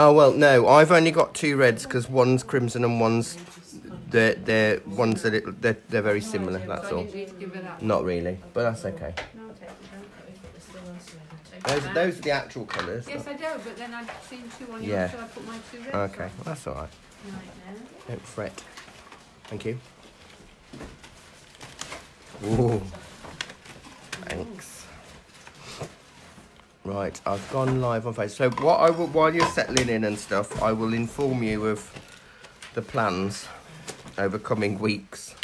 Oh well, no, I've only got two reds because one's crimson and one's they're they're ones that it, they're they're very similar. That's all. didn't need to give her that. Not really, but that's okay. No, I'll take it, don't Take it Those back. those are the actual colours. Yes, I do, but then I've seen two on yours, Yeah. so I put my two reds Okay, well, that's all right. Don't fret. Thank you. Ooh. Thanks. Right, I've gone live on Facebook. So what I will, while you're settling in and stuff, I will inform you of the plans over coming weeks,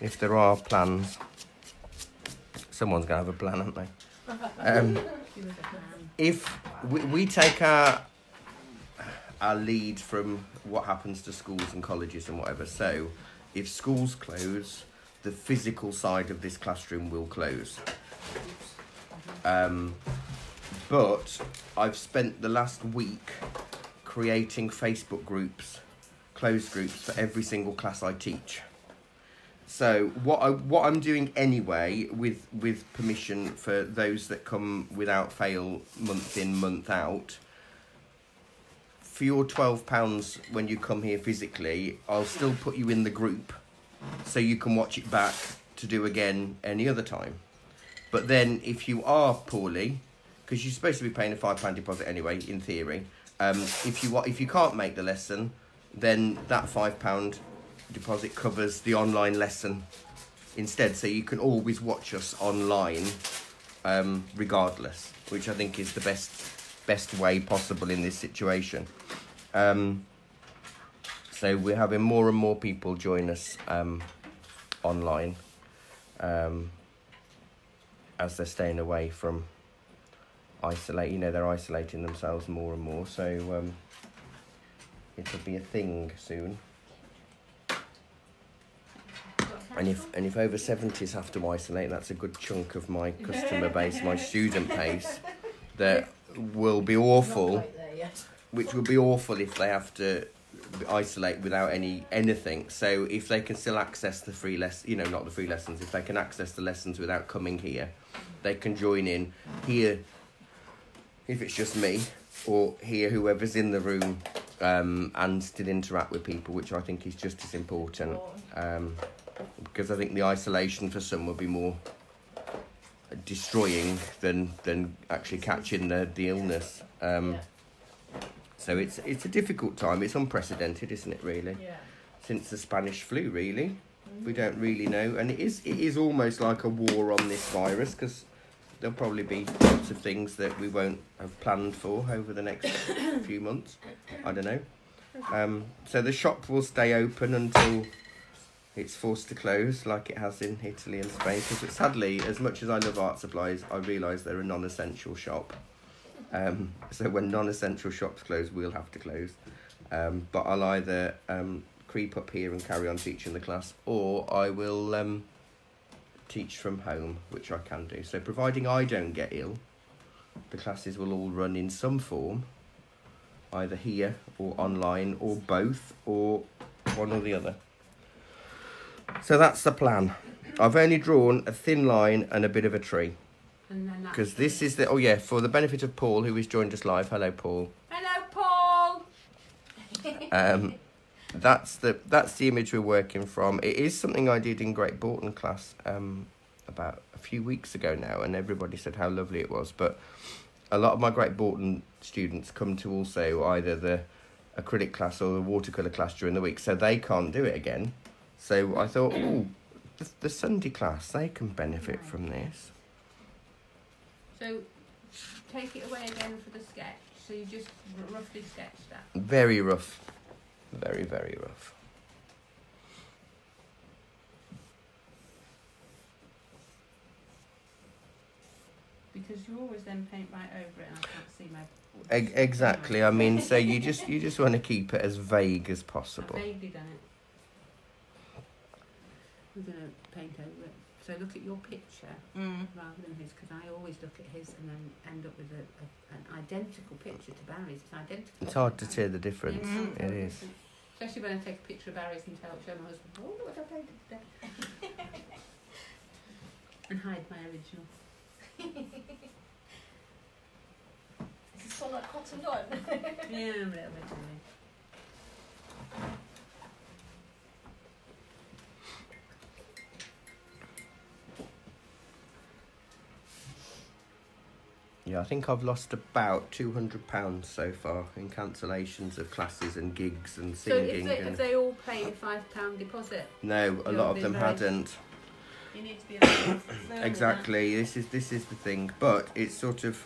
if there are plans. Someone's gonna have a plan, aren't they? Um, if we, we take our our lead from what happens to schools and colleges and whatever. So, if schools close, the physical side of this classroom will close. Um, but I've spent the last week creating Facebook groups, closed groups for every single class I teach. So what I what I'm doing anyway, with with permission for those that come without fail, month in month out, for your twelve pounds when you come here physically, I'll still put you in the group, so you can watch it back to do again any other time. But then if you are poorly, because you're supposed to be paying a five pound deposit anyway, in theory, um, if you if you can't make the lesson, then that five pound deposit covers the online lesson instead. So you can always watch us online, um, regardless, which I think is the best best way possible in this situation. Um, so we're having more and more people join us um, online um, as they're staying away from isolate. You know, they're isolating themselves more and more. So um, it'll be a thing soon. And if and if over seventies have to isolate, that's a good chunk of my customer base, my student base, that will be awful. Which would be awful if they have to isolate without any anything. So if they can still access the free less, you know, not the free lessons, if they can access the lessons without coming here, they can join in here. If it's just me, or hear whoever's in the room, um, and still interact with people, which I think is just as important. Um, because I think the isolation for some will be more destroying than than actually catching the the illness. Um, So it's it's a difficult time. It's unprecedented, isn't it? Really, Yeah. since the Spanish flu, really, we don't really know, and it is it is almost like a war on this virus because there'll probably be lots of things that we won't have planned for over the next few months. I don't know. Um, so the shop will stay open until it's forced to close, like it has in Italy and Spain. Because sadly, as much as I love art supplies, I realise they're a non-essential shop. Um, so when non-essential shops close, we'll have to close. Um, but I'll either um, creep up here and carry on teaching the class, or I will um, teach from home, which I can do. So providing I don't get ill, the classes will all run in some form, either here or online, or both, or one or the other. So that's the plan. I've only drawn a thin line and a bit of a tree. And then that's Because this is the oh yeah for the benefit of Paul who has joined us live. Hello Paul. Hello, Paul. Um, that's the that's the image we're working from. It is something I did in Great Bourton class um, about a few weeks ago now, and everybody said how lovely it was. But a lot of my Great Bourton students come to also either the acrylic class or the watercolor class during the week, so they can't do it again. So I thought, oh, the, the Sunday class they can benefit from this. So take it away again for the sketch. So you just r- roughly sketch that. Very rough. Very, very rough. Because you always then paint right over it and I can't see my... E- exactly. I mean, so you just you just want to keep it as vague as I've possible. vaguely done it. We're going to paint over it. So look at your picture Mm. rather than his, because I always look at his and then end up with a, a, an identical picture to Barry's. It's identical. It's hard to tell the difference. Yeah, it's Mm. It so is. different. Especially when I take a picture of Barry's and tell show my husband, oh, what I painted today. and hide my original. It's a on that cotton on. Yeah, I'm a little bit Yeah, I think I've lost about two hundred pounds so far in cancellations of classes and gigs and singing. So they, and if they all paid a five pound deposit, no, a lot of them very- hadn't. you need to be a bit more firm with Exactly. This is this is the thing, but it's sort of.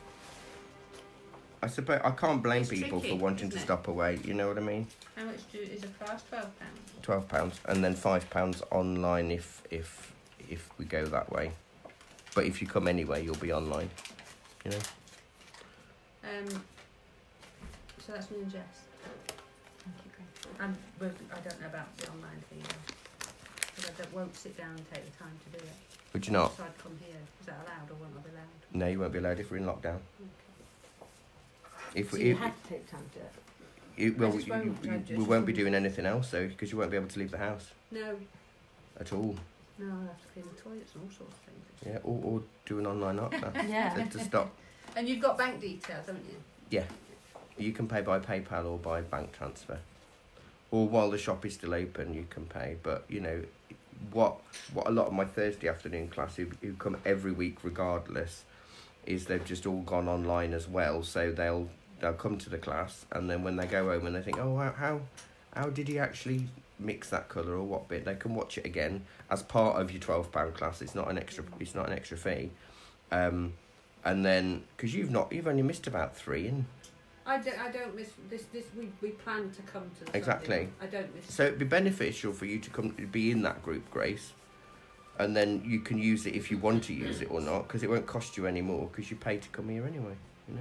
I suppose I can't blame It's people tricky, for wanting to it? stop away. You know what I mean? How much do, is a class? Twelve pounds. Twelve pounds, and then five pounds online if if if we go that way. But if you come anyway, you'll be online. You know. Um, so that's me and Jess. Thank you, Grace. And I don't know about the online thing. Because I don't, won't sit down and take the time to do it. Would you not? So I'd come here. Is that allowed or won't I be allowed? No, you won't be allowed if we're in lockdown. If So we you if, have to take time to do it. you, well, just you, won't, you- you- we won't be doing anything else though, because you won't be able to leave the house No, at all. No, I'll have to clean the toilets and all sorts of things. Yeah, or, or do an online up now Yeah. to, to stop. And you've got bank details, haven't you? Yeah, you can pay by PayPal or by bank transfer, or while the shop is still open, you can pay. But you know, what what a lot of my Thursday afternoon class who, who come every week regardless, is they've just all gone online as well. So they'll they'll come to the class and then when they go home and they think, oh how how, how did he actually mix that colour or what bit? They can watch it again as part of your twelve pound class. It's not an extra. It's not an extra fee. Um, and then because you've not you've only missed about three and I don't, I don't miss this. This we, we plan to come to the Exactly. I don't miss. So it'd be beneficial for you to come to be in that group, Grace, and then you can use it if you want to use it or not, because it won't cost you any more because you pay to come here anyway. You know.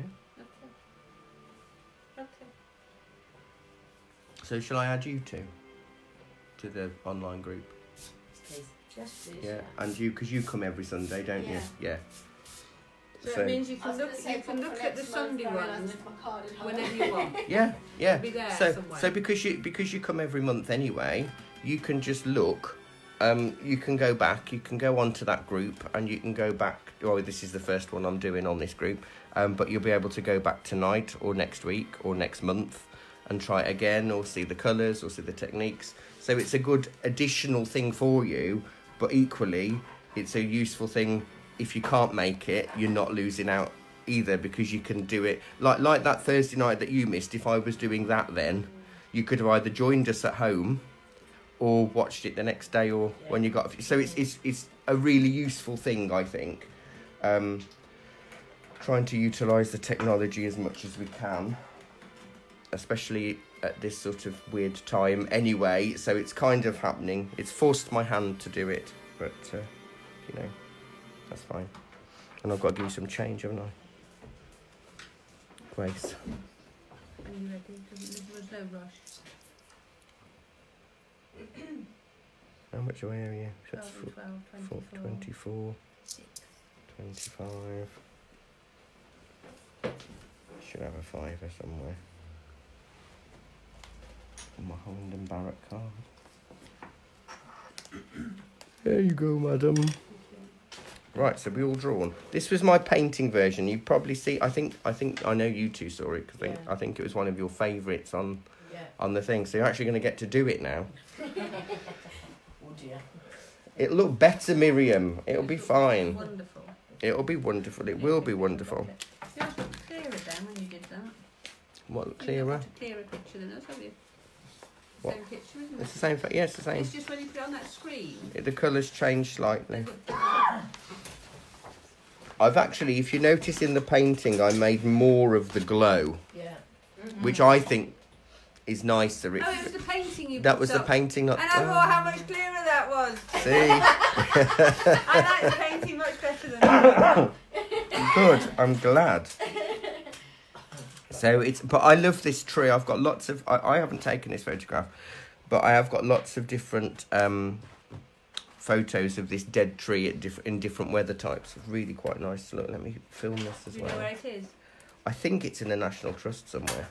Okay. Okay. So shall I add you two to the online group? Please. Just please. Yeah, and you because you come every Sunday, don't Yeah. you? Yeah. So, it means you can look. say You can look at the Sunday month, I realised ones if my card had hung whenever you want. Yeah, yeah. Be there So somewhere. so because you because you come every month anyway, you can just look. Um, you can go back. You can go onto that group, and you can go back. Oh, this is the first one I'm doing on this group. Um, but you'll be able to go back tonight, or next week, or next month, and try it again, or see the colours, or see the techniques. So it's a good additional thing for you. But equally, it's a useful thing if you can't make it. You're not losing out either because you can do it like like that Thursday night that you missed. If I was doing that then, you could have either joined us at home or watched it the next day or when you got so it's it's it's a really useful thing I think um trying to utilize the technology as much as we can especially at this sort of weird time anyway so it's kind of happening it's forced my hand to do it but uh, you know that's fine and I've got to give you some change haven't I Grace Are you ready? There's there's no rush. how much away are you that's 12, 12, 24. 24, Six. 25. Should have a fiver somewhere. On my Holland and Barrett card. There you go, madam. Right, so we all drawn. This was my painting version. You probably see. I think. I think I know you two saw it because Yeah. I think it was one of your favourites on Yeah. on the thing. So you're actually going to get to do it now. Oh dear. It'll look better, Miriam. It'll be fine. Wonderful. It'll be wonderful. It will be wonderful. Yours looked clearer then when you did that. What You've clearer? got a clearer picture than us, have you? What? Same picture, isn't It's the same. Yeah, it's the same. It's just when you put it on that screen. It- The colours change slightly. they look different. I've actually, if you notice in the painting, I made more of the glow, Yeah. Mm-hmm. which I think is nicer. It, Oh, it was the painting you that was the painting. Not, And I thought how much clearer that was. see, I like the painting much better than that. good. I'm glad. So it's, but I love this tree. I've got lots of. I, I haven't taken this photograph, but I have got lots of different um, photos of this dead tree at diff- in different weather types. Really quite nice to look. Let me film this as Do you know well. where it is? I think it's in the National Trust somewhere.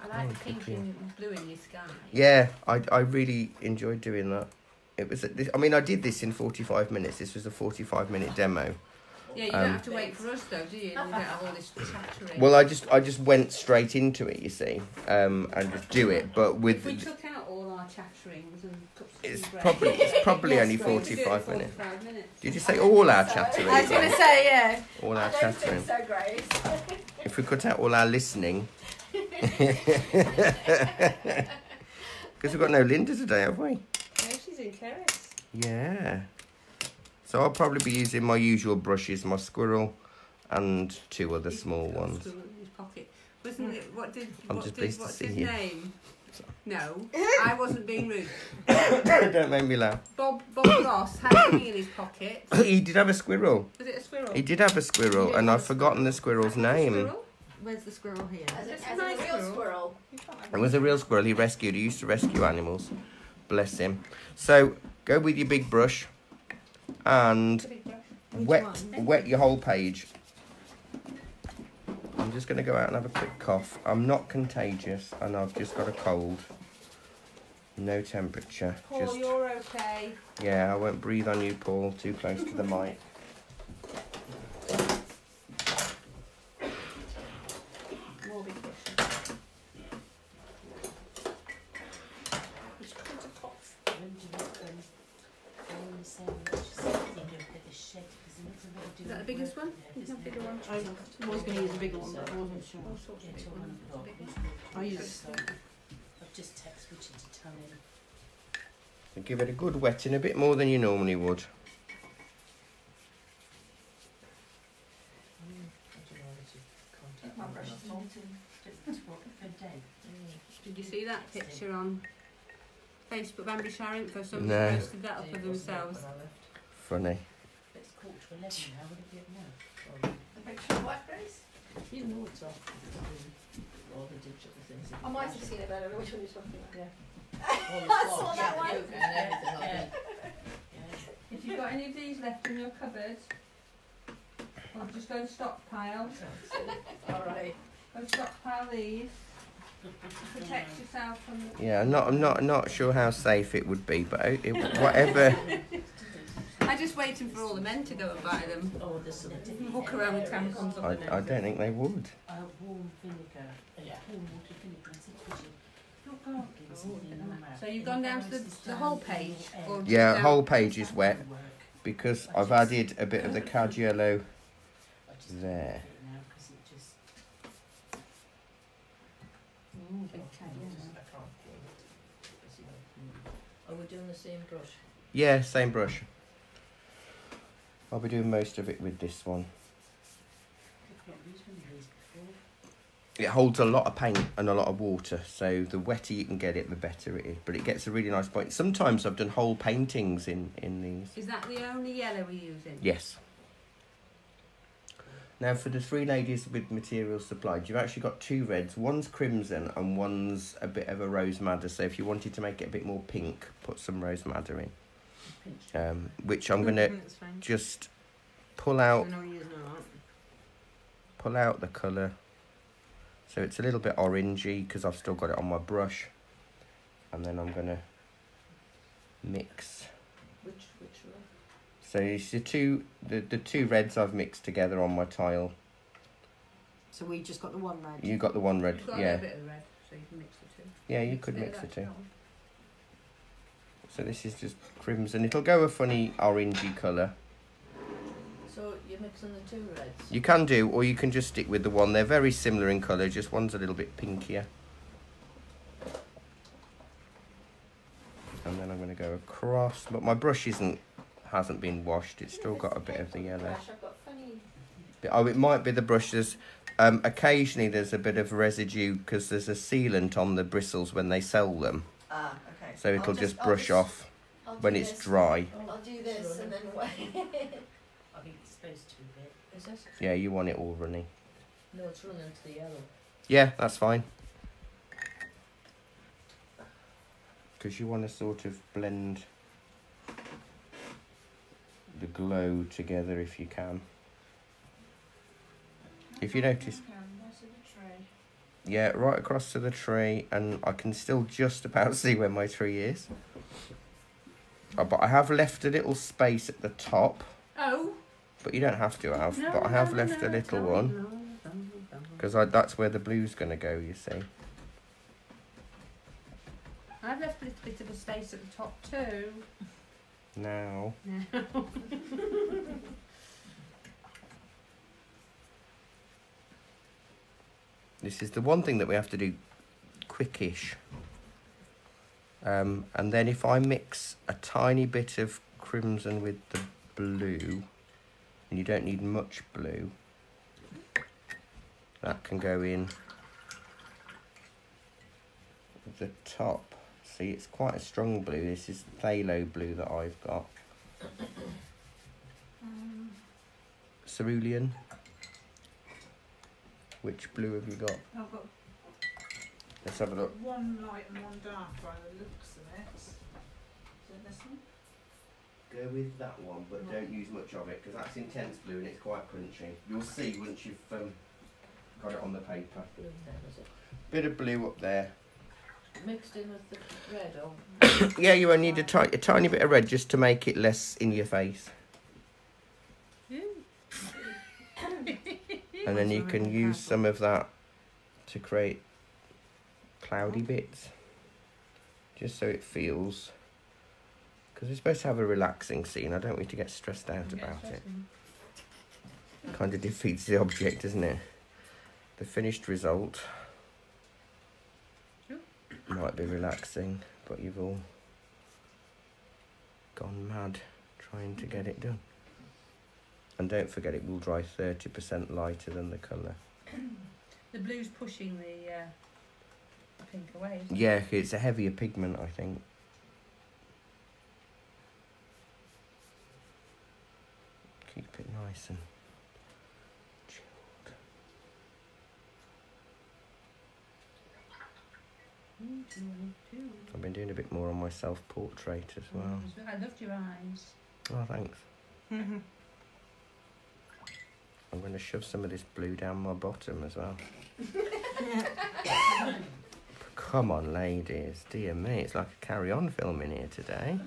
I like Oh, the pink and blue in your sky. Yeah, I, I really enjoyed doing that. It was. a- This, I mean, I did this in forty five minutes. This was a forty five minute demo, Yeah, you Um, don't have to wait for us though, do you? You don't have all this chattering. Well, I just I just went straight into it, you see, um, and just do it. But if we took out all our chatterings and cups of it's probably it's probably Yes, only right. we could do it in forty five minutes. minutes. Did you say all our So- chattering? I was going to say, yeah. all our I don't chattering. think so, Grace. If we cut out all our listening, because we've got no Linda today, have we? No, she's in Kerris. Yeah. So I'll probably be using my usual brushes, my squirrel, and two other small ones. Still in his pocket. Wasn't it? What did? I'm what just did? pleased to What's see his you. name? No, I wasn't being rude. Don't make me laugh. Bob Bob Ross had something in his pocket. he did have a squirrel. Was it a squirrel? He did have a squirrel, and I've forgotten the squirrel's name. Squirrel? Where's the squirrel here? As, That's a, a as nice a real squirrel. squirrel. You can't have It was a real squirrel he rescued. He used to rescue animals. Bless him. So go with your big brush and a big brush. Which wet one? wet your whole page. I'm just going to go out and have a quick cough. I'm not contagious and I've just got a cold. No temperature. Paul, Just you're okay. yeah, I won't breathe on you, Paul. Too close to the mic. More big brush. Which kind of cough? When do you um, go in the same way? Just think of a bigger shed because it looks a bit Is that the biggest one? Is that bigger one? I was going to use a bigger one, but I wasn't sure. All sorts of big ones. one o'clock. ones. I use So I've just texted Richard to tell him. So give it a good wetting, a bit more than you normally would. Mm, I don't know how to contact My him. brush is I told him to, to what for day. Did you see that picture on Facebook? Bambi sharing for somebody No. posted that up for themselves. Funny. It's quarter to eleven now. Would it be up now? Or, The picture of what, Grace? you know it's off. All the digital things. I might have seen it, but I don't know which one you're talking about. Yeah. I saw that one. and everything like that. If you've got any of these left in your cupboard, well, just go and stockpile. All right. Go and stockpile these. Protect yourself from the. Yeah, I'm not I'm not not sure how safe it would be, but it, whatever. I'm just waiting for all the men to go and buy them. Oh, there's some. Walk around with tampons on I, their I don't think they would. Uh, warm vinegar. Yeah. Warm water vinegar. I said, Richard, you're gargling Oh, something in your mouth. So you've gone down to the, the whole page? Or Yeah, down- whole page is wet because I've added a bit of the cad yellow there. Now, 'cause it just. Okay, yeah. Are we doing the same brush? Yeah, same brush. I'll be doing most of it with this one. I've not used one of these before. It holds a lot of paint and a lot of water, so the wetter you can get it, the better it is. But it gets a really nice point. Sometimes I've done whole paintings in in these. Is that the only yellow we're using? Yes. Now for the three ladies with materials supplied, you've actually got two reds. One's crimson and one's a bit of a rose madder. So if you wanted to make it a bit more pink, put some rose madder in. Pinch. Um, which I'm gonna just pull out I know you're using a lot. pull out the colour. So it's a little bit orangey because I've still got it on my brush. And then I'm gonna mix. Which, which one? So it's the two the, the two reds I've mixed together on my tile. So we just got the one red. You got the one red, got yeah. little bit of red, so you can mix the two. Yeah, you Mix could mix the that two. So this is just crimson. It'll go a funny orangey colour. So you're mixing the two reds? You can do, or you can just stick with the one. They're very similar in colour, just one's a little bit pinkier. And then I'm going to go across, but my brush isn't hasn't been washed. It's still got a bit of the yellow. Gosh, I've got funny. Oh, it might be the brushes. Um, occasionally there's a bit of residue because there's a sealant on the bristles when they sell them, Ah. So it'll just, brush off I'll when it's this. dry. I'll do this and then wait. I think it's supposed to be. Is this? Yeah, you want it all runny. No, it's running into the yellow. Yeah, that's fine. Because you want to sort of blend the glow together if you can. If you notice, yeah, right across to the tree, and I can still just about see where my tree is. Uh, but I have left a little space at the top. Oh, but you don't have to have. No, but I have no, left no, a little one because that's where the blue's going to go. You see. I've left a little bit of a space at the top too. Now. Now. This is the one thing that we have to do quickish. Um, and then if I mix a tiny bit of crimson with the blue, and you don't need much blue, that can go in the top. See, it's quite a strong blue. This is phthalo blue that I've got. Um, Cerulean. Which blue have you got? I've got Let's have a look. One light and one dark by the looks of it. Is it this one? Go with that one, but don't use much of it because that's intense blue and it's quite punchy. You'll see once you've um, got it on the paper. Blue there, it? Bit of blue up there. Mixed in with the red or Yeah, you only need a, ti- a tiny bit of red just to make it less in your face. And then you can use some of that to create cloudy bits. Just so it feels. Because we're supposed to have a relaxing scene. I don't want you to get stressed out Get about it. kind of defeats the object, doesn't it? The finished result might be relaxing, but you've all gone mad trying to get it done. And don't forget, it will dry 30% lighter than the colour. The blue's pushing the uh, pink away. Isn't Yeah, it's a heavier pigment, I think. Keep it nice and chilled. Two, two. I've been doing a bit more on my self portrait as well. Mm, I loved your eyes. Oh, thanks. I'm going to shove some of this blue down my bottom as well. Come on, ladies. Dear me, it's like a carry on film in here today.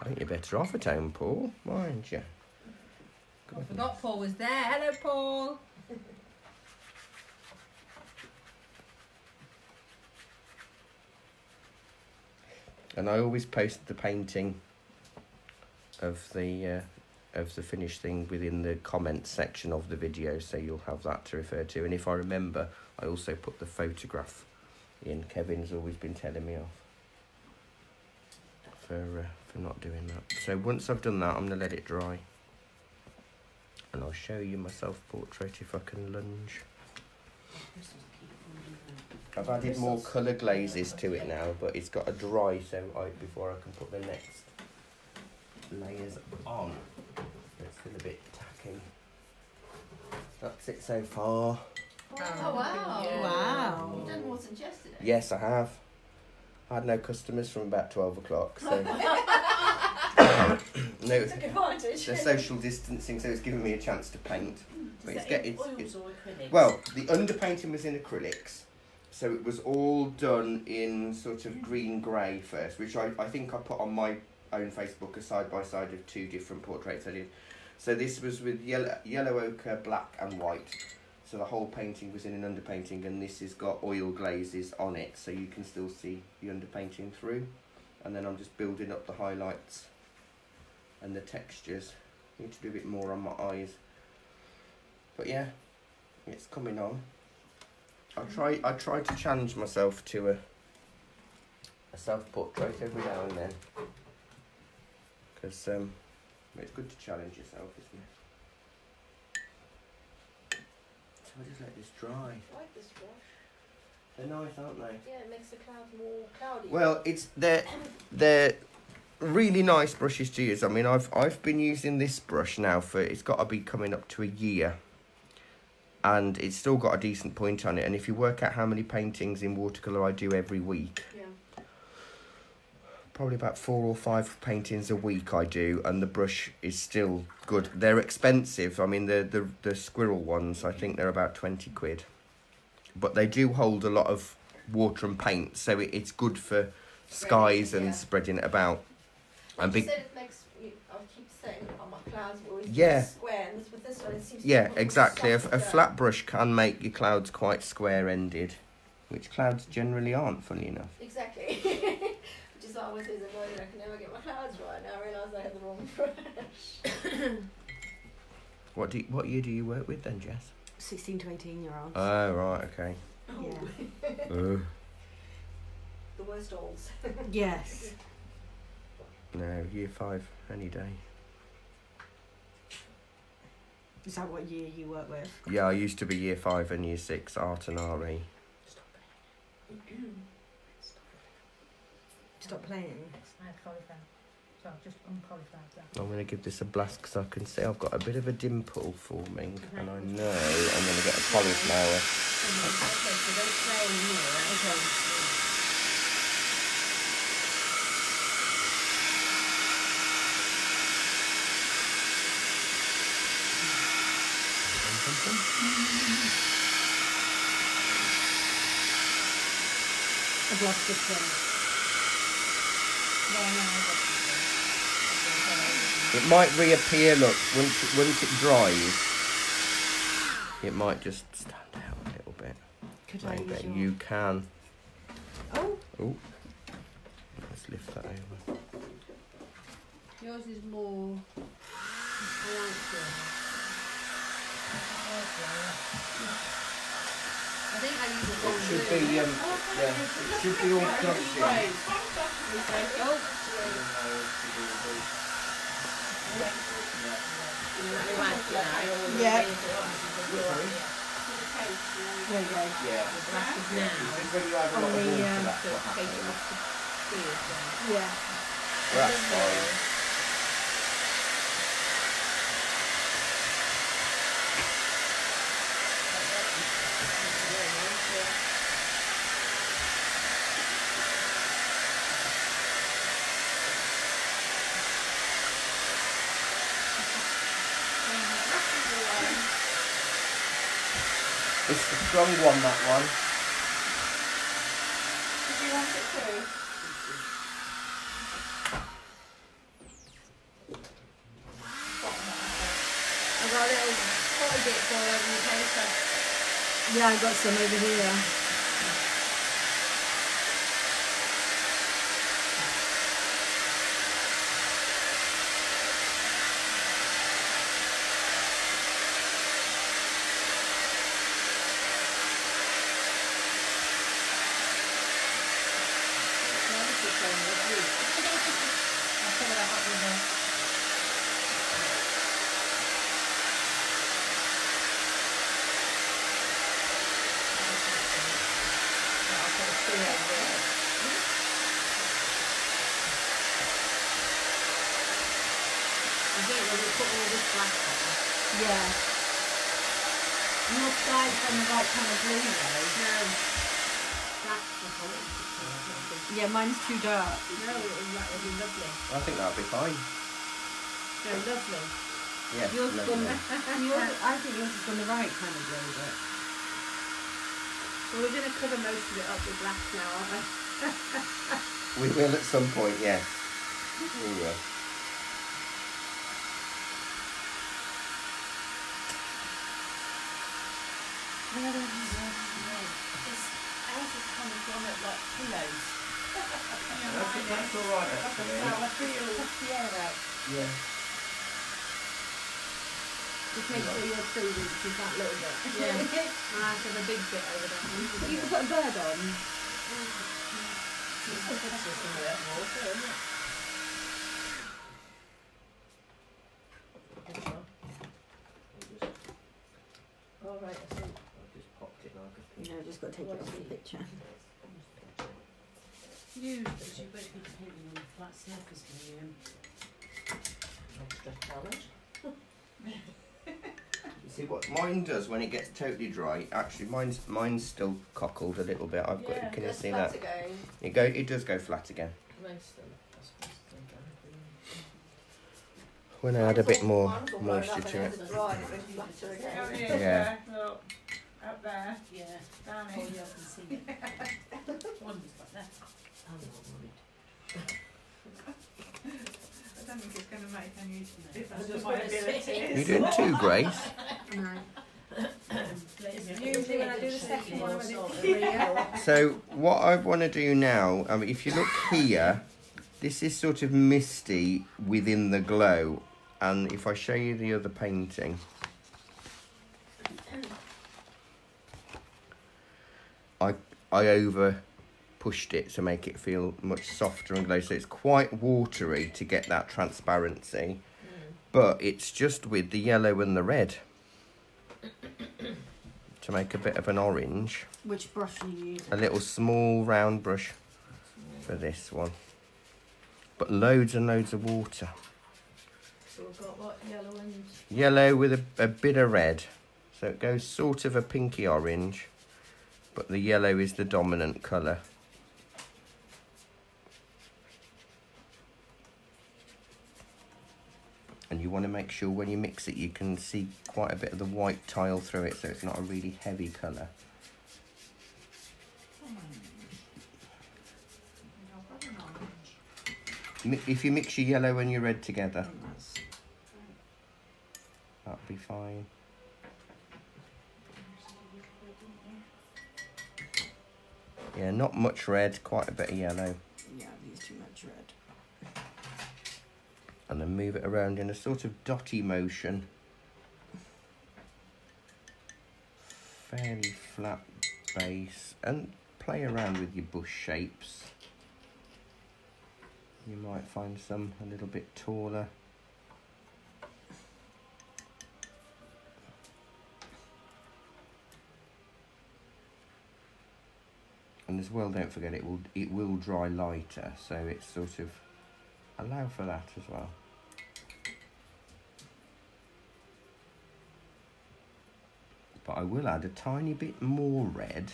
I think you're better off at home, Paul, mind you. I forgot Paul was there. Hello, Paul. And I always post the painting of the uh, of the finished thing within the comments section of the video, so you'll have that to refer to. And if I remember, I also put the photograph in. Kevin's always been telling me off for uh, for not doing that. So once I've done that, I'm gonna let it dry, and I'll show you my self portrait if I can lunge. I've added more colour glazes to it now, but it's got to dry so I before I can put the next layers on. It's still a bit tacky. That's it so far. Oh, wow. Yeah. Wow. You've done more than yesterday. Yes, I have. I had no customers from about twelve o'clock, so no, Took advantage. the social distancing, so it's giving me a chance to paint. But it's Is get that it's, oils it's acrylics? Well, the underpainting was in acrylics, so it was all done in sort of mm. green grey first, which I, I think I put on my own Facebook a side by side of two different portraits I did. So this was with yellow, yellow ochre, black and white. So the whole painting was in an underpainting, and this has got oil glazes on it, so you can still see the underpainting through. And then I'm just building up the highlights and the textures. Need to do a bit more on my eyes. But yeah, it's coming on. I try I try to challenge myself to a a self portrait every now and then. Because um, it's good to challenge yourself, isn't it? So I just let this dry. I like this brush. They're nice, aren't they? Yeah, it makes the cloud more cloudy. Well, it's they're they're really nice brushes to use. I mean, I've I've been using this brush now for it's got to be coming up to a year, and it's still got a decent point on it. And if you work out how many paintings in watercolor I do every week, yeah. Probably about four or five paintings a week I do, and the brush is still good. They're expensive. I mean, the the the squirrel ones, I think they're about twenty quid, but they do hold a lot of water and paint, so it, it's good for skies and yeah. spreading it about. And you be- said it makes. I keep saying, my clouds always Yeah. square, and with this one, it seems. Yeah, exactly. A, a flat brush can make your clouds quite square-ended, which clouds generally aren't. Funny enough. Exactly. Which is why I always is annoyed. I can never get my clouds right. Now I realise I had the wrong brush. What do you, what year do you work with then, Jess? 16 to 18 year olds. Oh right, okay. yeah. Uh, The worst olds. Yes. no, year five any day. Is that what year you work with? Yeah, I used to be year five and year six art and RE. Stop playing. I had cauliflower. So just uncauliflower that. I'm going to give this a blast because I can see I've got a bit of a dimple forming and I know I'm going to get a cauliflower. Okay, so don't play here. Okay. I've lost this one. No, no, I got It might reappear, look, once it, once it dries, it might just stand out a little bit. Could I use Maybe you can. Oh, Oh, let's lift that over. Yours is more. I like yours. I think I use the It should be, um, yeah, it should be all crunchy. Oh, yeah. There you go. Yeah. When you add a lot On of the, water, um, that's what happens. Yeah. That's fine. It's the strong one, that one. Did you want it too? I've got a little potty bits all over the paper. Yeah, I got some over here. I think when we put all this black on. Yeah. Your sky's on the right kind of blue though. No. That's the whole. Yeah, mine's too dark. No, it would, that would be lovely. I think that'll be fine. No, lovely. Yeah, Yours has lovely. gone, yours, I think yours has gone the right kind of blue, but Well, we're going to cover most of it up with black now, aren't we? We will at some point, yes. We will. Is pillows. That's alright, actually. I feel the air out. Yeah. Just make sure your tree reaches that little bit. Yeah. and I have a big bit over there. you can put a bird on. All right. I see. I just popped it like a No, just got to take it off the picture. You, but you won't be on the flat surface, will you? You see what mine does when it gets totally dry? Actually, mine's mine's still cockled a little bit. I've got. Yeah, can you see that? Again. It go. It does go flat again. When I add a bit more Mine's all moisture to it. it's dry and it goes flatter again. Down here, Yeah. yeah. Look, up there, Yeah. down here. yeah, I can see it. One was like that. I'm not worried. don't think it's going to make any difference to my gonna abilities. You're doing two, Grace. Usually when I do the second one, I do Sort of three. real. So what I want to do now, I mean, if you look here, this is sort of misty within the glow, and if I show you the other painting, I I over pushed it to make it feel much softer and glow, so it's quite watery to get that transparency, but it's just with the yellow and the red to make a bit of an orange Which brush are you using? a little small round brush for this one. But loads and loads of water. So we've got what, yellow and Yellow with a, a bit of red. So it goes sort of a pinky orange, but the yellow is the dominant colour. And you want to make sure when you mix it you can see quite a bit of the white tile through it so it's not a really heavy colour. If you mix your yellow and your red together, that'll be fine. Yeah, not much red, quite a bit of yellow. Yeah, I've used too much red. And then move it around in a sort of dotty motion. Fairly flat base. And play around with your bush shapes. You might find some a little bit taller. And as well, don't forget it will it will dry lighter, so it's sort of allow for that as well. But I will add a tiny bit more red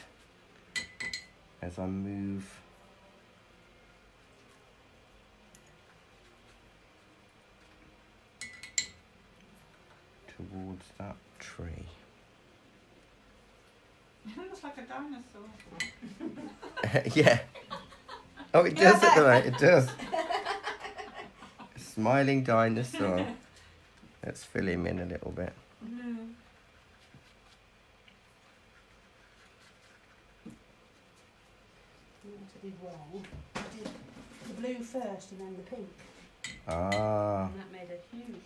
as I move towards that tree. It looks like a dinosaur. yeah. Oh, it does at the moment. It does. Smiling dinosaur. Let's fill him in a little bit. What wrong. I did the blue first and then the pink. Ah. And that made a huge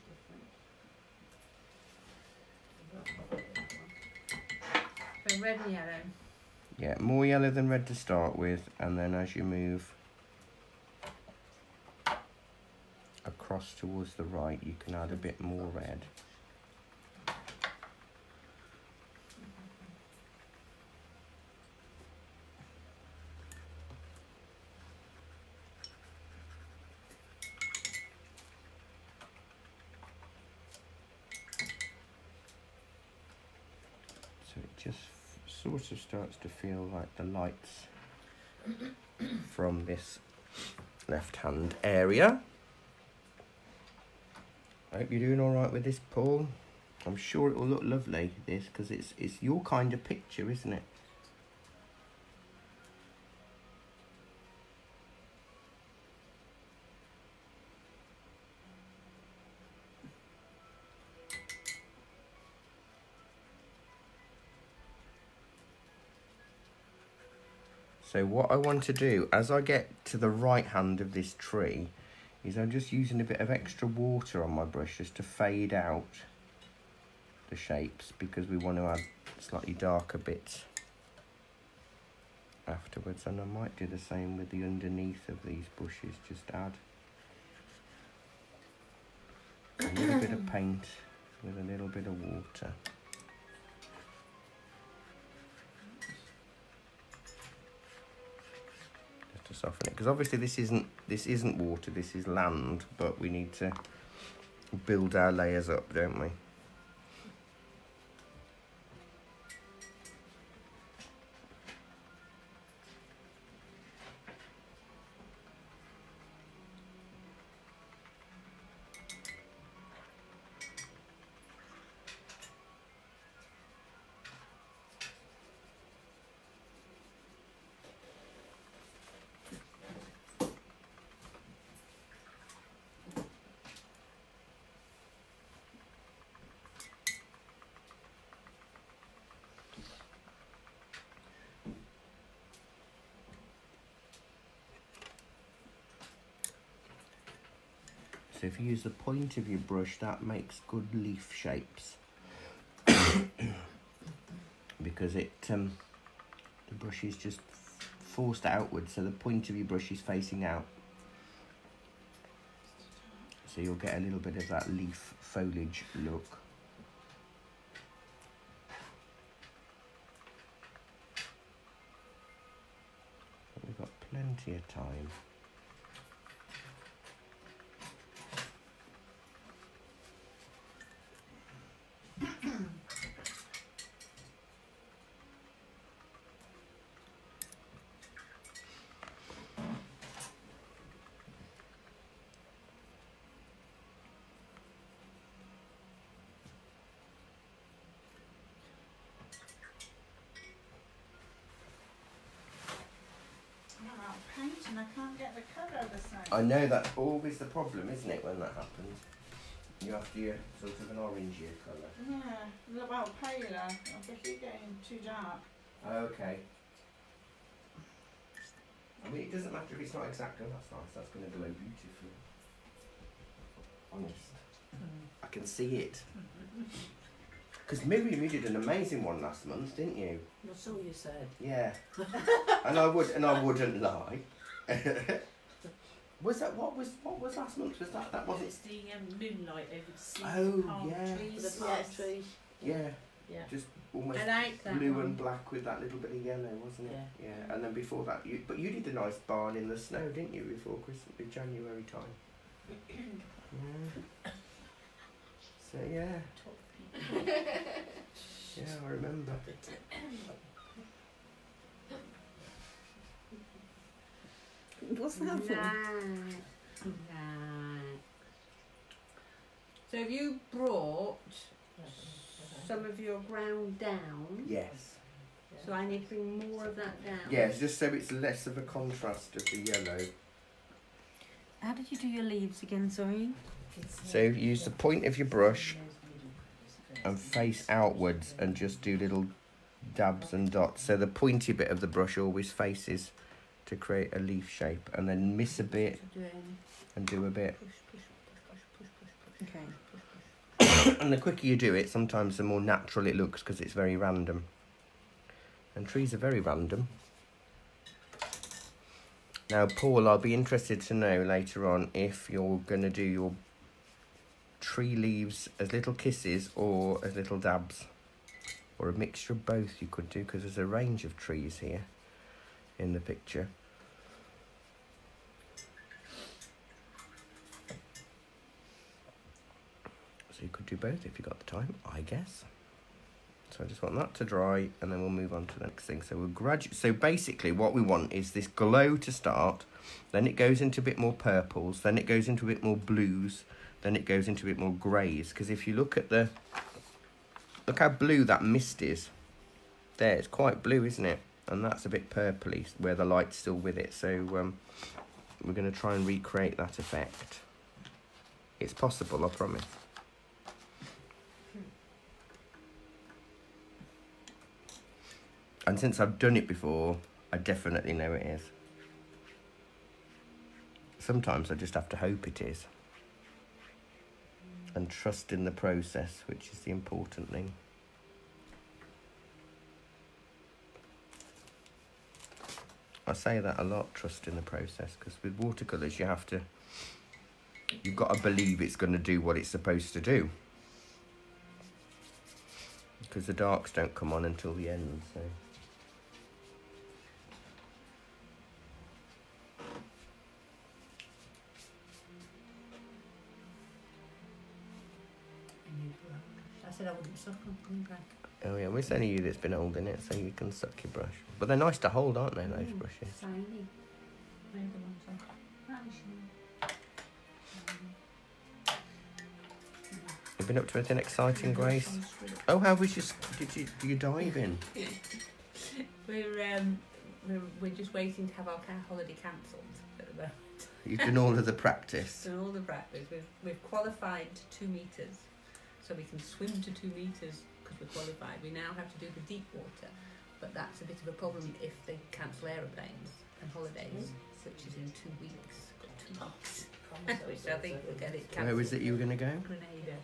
difference. Red and yellow. Yeah, more yellow than red to start with, and then as you move across towards the right, you can add a bit more red. So it just f- sort of starts to feel like the lights from this left hand area. I hope you're doing all right with this, Paul. I'm sure it will look lovely, this, because it's, it's your kind of picture, isn't it? So what I want to do, as I get to the right hand of this tree, is I'm just using a bit of extra water on my brush just to fade out the shapes because we want to add slightly darker bits afterwards and I might do the same with the underneath of these bushes, just add a little bit of paint with a little bit of water. To soften it because obviously this isn't this isn't water this is land but we need to build our layers up don't we you use the point of your brush, that makes good leaf shapes. because it um, the brush is just forced outward, so the point of your brush is facing out. So you'll get a little bit of that leaf foliage look. We've got plenty of time. I'm out of paint and I can't get the colour the same. I know that's always the problem, isn't it, when that happens? You have to your sort of an orangey colour. Yeah, a little well paler. I think you're getting too dark. Okay. I mean, it doesn't matter if it's not exactly. That's nice. That's going to glow beautifully. Honest. Mm. I can see it. Because Miriam, you did an amazing one last month, didn't you? That's all you said. Yeah. and I would, and I wouldn't lie. was that what was what was last month? Was that that wasn't? It's the um, moonlight over the sea. Oh, palm yeah. trees. The palm tree. Yeah. Yeah. Just almost like blue one. and black with that little bit of yellow, wasn't it? Yeah. Yeah. And then before that, you but you did the nice barn in the snow, didn't you? Before Christmas, in January time. yeah. So yeah, yeah, I remember. What's that for? Right. Right. So have you brought some of your ground down? Yes. So I need to bring more of that down. Yes, just so it's less of a contrast of the yellow. How did you do your leaves again? Sorry. So use the point of your brush and face outwards and just do little dabs and dots. So the pointy bit of the brush always faces to create a leaf shape and then miss a bit and do a bit. Okay. push, push. and the quicker you do it, sometimes the more natural it looks because it's very random. And trees are very random. Now, Paul, I'll be interested to know later on if you're going to do your tree leaves as little kisses or as little dabs. Or a mixture of both you could do because there's a range of trees here in the picture. You could do both if you got the time, I guess. So I just want that to dry and then we'll move on to the next thing. So we'll gradu- so basically what we want is this glow to start, then it goes into a bit more purples, then it goes into a bit more blues, then it goes into a bit more greys. Because if you look at the look how blue that mist is. There, it's quite blue, isn't it? And that's a bit purpley where the light's still with it. So um, we're going to try and recreate that effect. It's possible, I promise. And since I've done it before, I definitely know it is. Sometimes I just have to hope it is. And trust in the process, which is the important thing. I say that a lot, trust in the process, because with watercolours you have to, you've got to believe it's going to do what it's supposed to do. Because the darks don't come on until the end, so. Said I wouldn't suck on. Oh yeah, well, it's only you that's been holding it, so you can suck your brush. But they're nice to hold, aren't they, those Mm, brushes? Shiny. They're the ones I Very shiny. You've been up to anything exciting, Grace? Oh, how was your? Did you do you dive in? We're um we're, we're just waiting to have our holiday cancelled at the moment. You've done all of the practice. Done all the practice. We've we've qualified to two meters, so we can swim to two meters because we're qualified. We now have to do the deep water, but that's a bit of a problem if they cancel aeroplanes and holidays, which is in two weeks. Two weeks. which I think we'll get it Where was it you were going to go? Grenada.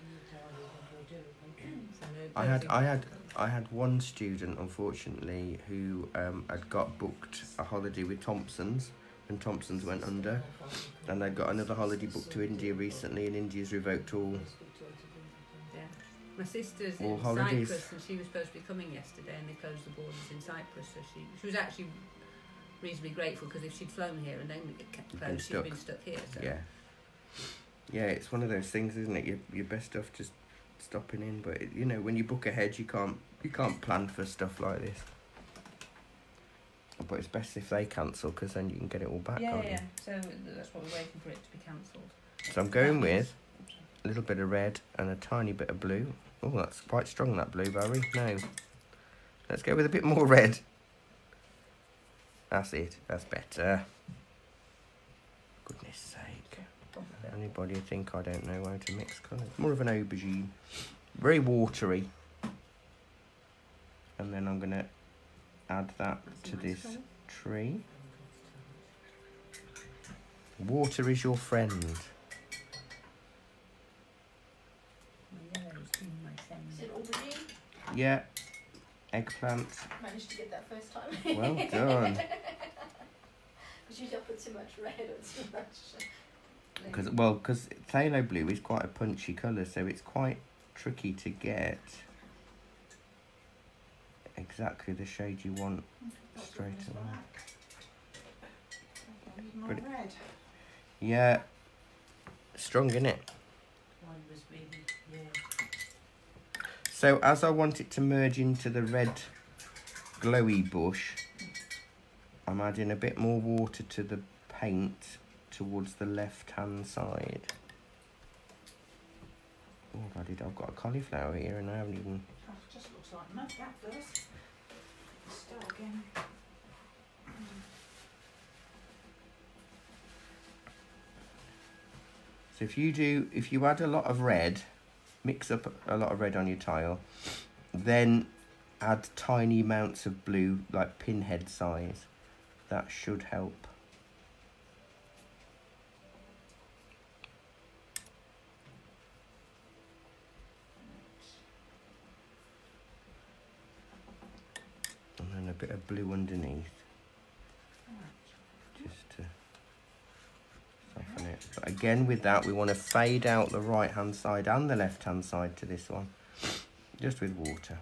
So no I had. I had, I had one student, unfortunately, who um, had got booked a holiday with Thompson's, and Thompson's went under, and they got another holiday booked to India recently, and India's revoked all. My sister's in holidays. Cyprus and she was supposed to be coming yesterday and they closed the borders in Cyprus so she she was actually reasonably grateful because if she'd flown here and then it kept You've been she'd stuck. been stuck here so Yeah. Yeah, it's one of those things, isn't it? Your your best stuff just stopping in, but it, you know when you book ahead, you can't you can't plan for stuff like this. But it's best if they cancel because then you can get it all back. yeah, can't yeah, you? yeah. so that's what we're waiting for it to be cancelled So I'm going with a little bit of red and a tiny bit of blue. Oh, that's quite strong, that blueberry. No. Let's go with a bit more red. That's it. That's better. Goodness sake. Anybody think I don't know how to mix colours? More of an aubergine. Very watery. And then I'm going to add that to this tree. Water is your friend. My yellow's been my friend. Is it aubergine? Yeah. Eggplant. Managed to get that first time. Well done. Because usually I put too much red or too much. Because well, because phthalo blue is quite a punchy colour, so it's quite tricky to get exactly the shade you want straight away. More But it- red. Yeah. Strong in it. Mine was really, yeah. So as I want it to merge into the red glowy bush, I'm adding a bit more water to the paint towards the left hand side. Oh, I did. I've got a cauliflower here and I haven't even. Oh, just looks like mud that does. Start again. So if you do, if you add a lot of red, mix up a lot of red on your tile, then add tiny amounts of blue, like pinhead size. That should help. And then a bit of blue underneath, just to soften it. But again, with that, we want to fade out the right hand side and the left hand side to this one, just with water.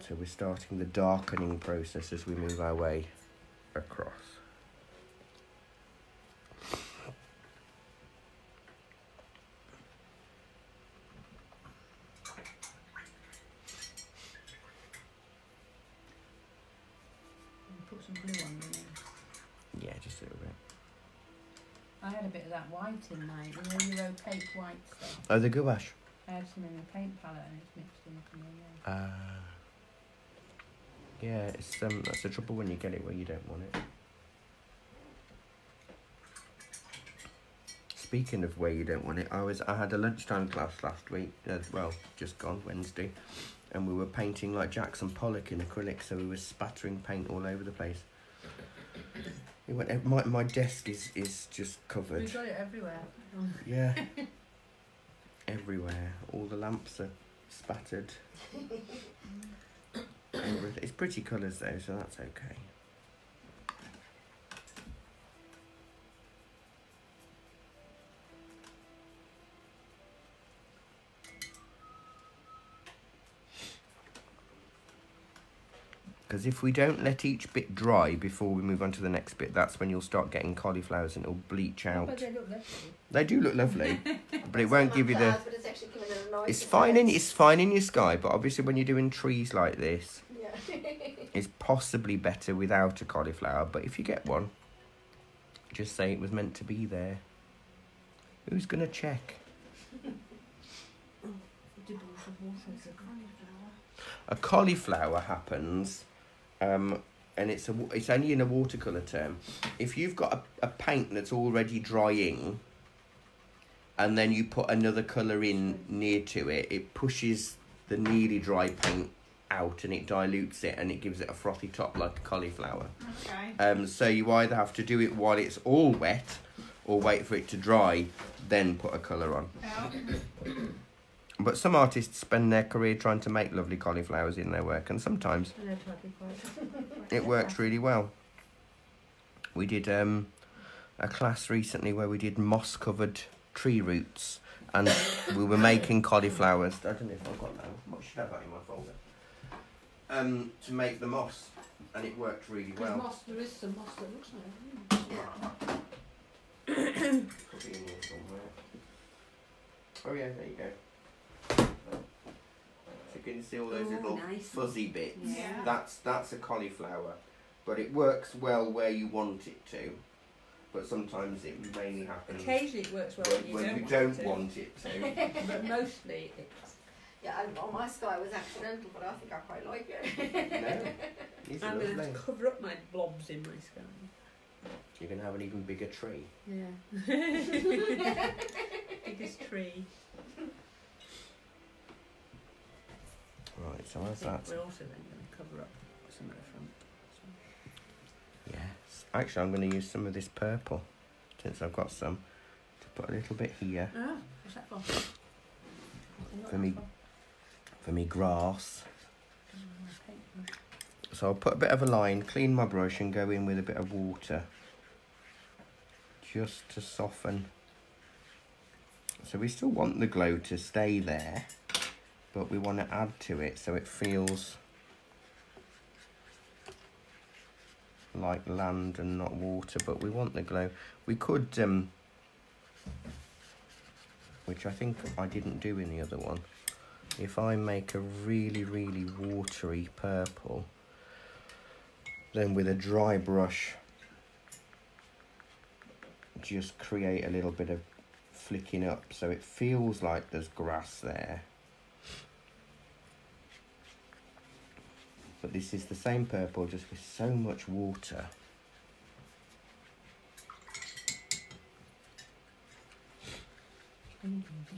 So we're starting the darkening process as we move our way across. In mine, know your opaque white stuff. Oh, the gouache. I had some in a paint palette and it's mixed in with the. Uh, yeah, it's um, that's the trouble when you get it where you don't want it. Speaking of where you don't want it, I was I had a lunchtime class last week. Uh, well, just gone Wednesday, and we were painting like Jackson Pollock in acrylic, so we were spattering paint all over the place. It went. My my desk is is just covered. We've got it everywhere. Yeah. Everywhere. All the lamps are spattered. It's pretty colours though, so that's okay. Because if we don't let each bit dry before we move on to the next bit, that's when you'll start getting cauliflowers and it'll bleach out. But they look lovely. They do look lovely, but it won't give you the. Clouds, it's actually coming in a nice It's fine in it's fine in your sky, but obviously when you're doing trees like this, Yeah. it's possibly better without a cauliflower. But if you get one, just say it was meant to be there. Who's gonna check? Dibbles of water. It's a cauliflower. A cauliflower happens, um, and it's a it's only in a watercolor term. If you've got a, a paint that's already drying, and then you put another color in near to it, it pushes the nearly dry paint out and it dilutes it and it gives it a frothy top like a cauliflower. Okay. Um, so you either have to do it while it's all wet or wait for it to dry, then put a colour on. But some artists spend their career trying to make lovely cauliflowers in their work, and sometimes it might be quite- it works really well. We did um, a class recently where we did moss covered tree roots and we were making cauliflowers. I don't know if I've got that. I should have that in my folder. Um, to make the moss, and it worked really well. moss, there is some moss that looks like it. Put it in here somewhere. Oh yeah, there you go. So you can see all those Oh, little nice. fuzzy bits. Yeah. That's that's a cauliflower, but it works well where you want it to. But sometimes it mainly happens Occasionally it works well when, when you when don't, you want, don't it want it to. to. But mostly it's. Yeah, on my sky was accidental, but I think I quite like it. no, these are I'm going to have to cover up my blobs in my sky. You can have an even bigger tree. Yeah. Biggest tree. Right, so as that's We're also then going to cover up some of the front. yes. Actually, I'm going to use some of this purple, since I've got some, to put a little bit here Ah, what's that for? For me. for me grass. So I'll put a bit of a line, clean my brush, and go in with a bit of water, just to soften. So we still want the glow to stay there, but we want to add to it so it feels like land and not water. But we want the glow. We could, um, which I think I didn't do in the other one. If I make a really, really watery purple, then with a dry brush, just create a little bit of flicking up so it feels like there's grass there. But this is the same purple, just with so much water. But we've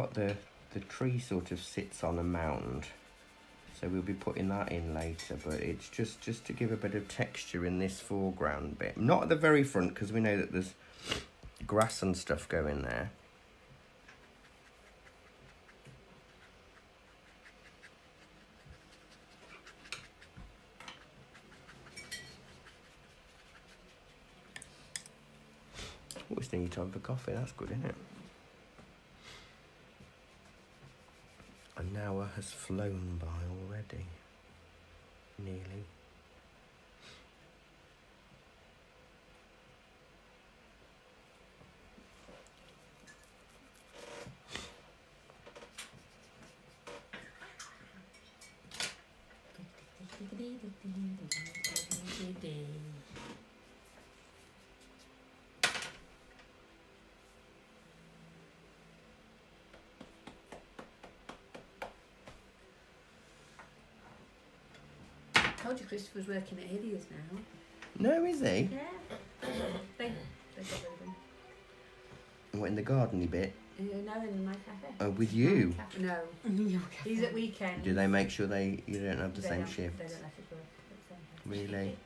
got the, the tree sort of sits on a mound. So we'll be putting that in later, but it's just, just to give a bit of texture in this foreground bit. Not at the very front, because we know that there's grass and stuff going there. It's nearly time for coffee. That's good, isn't it? An hour has flown by already. Nearly. told you Christopher's working at Hilliers now. No, is he? Yeah. they, they got rid of him. What, in the gardeny bit? Uh, no, in my cafe. Oh, with you? Cafe. No, he's at weekend. Do they make sure they you don't have the They same don't- shift? They don't let us work at the same shift. Really?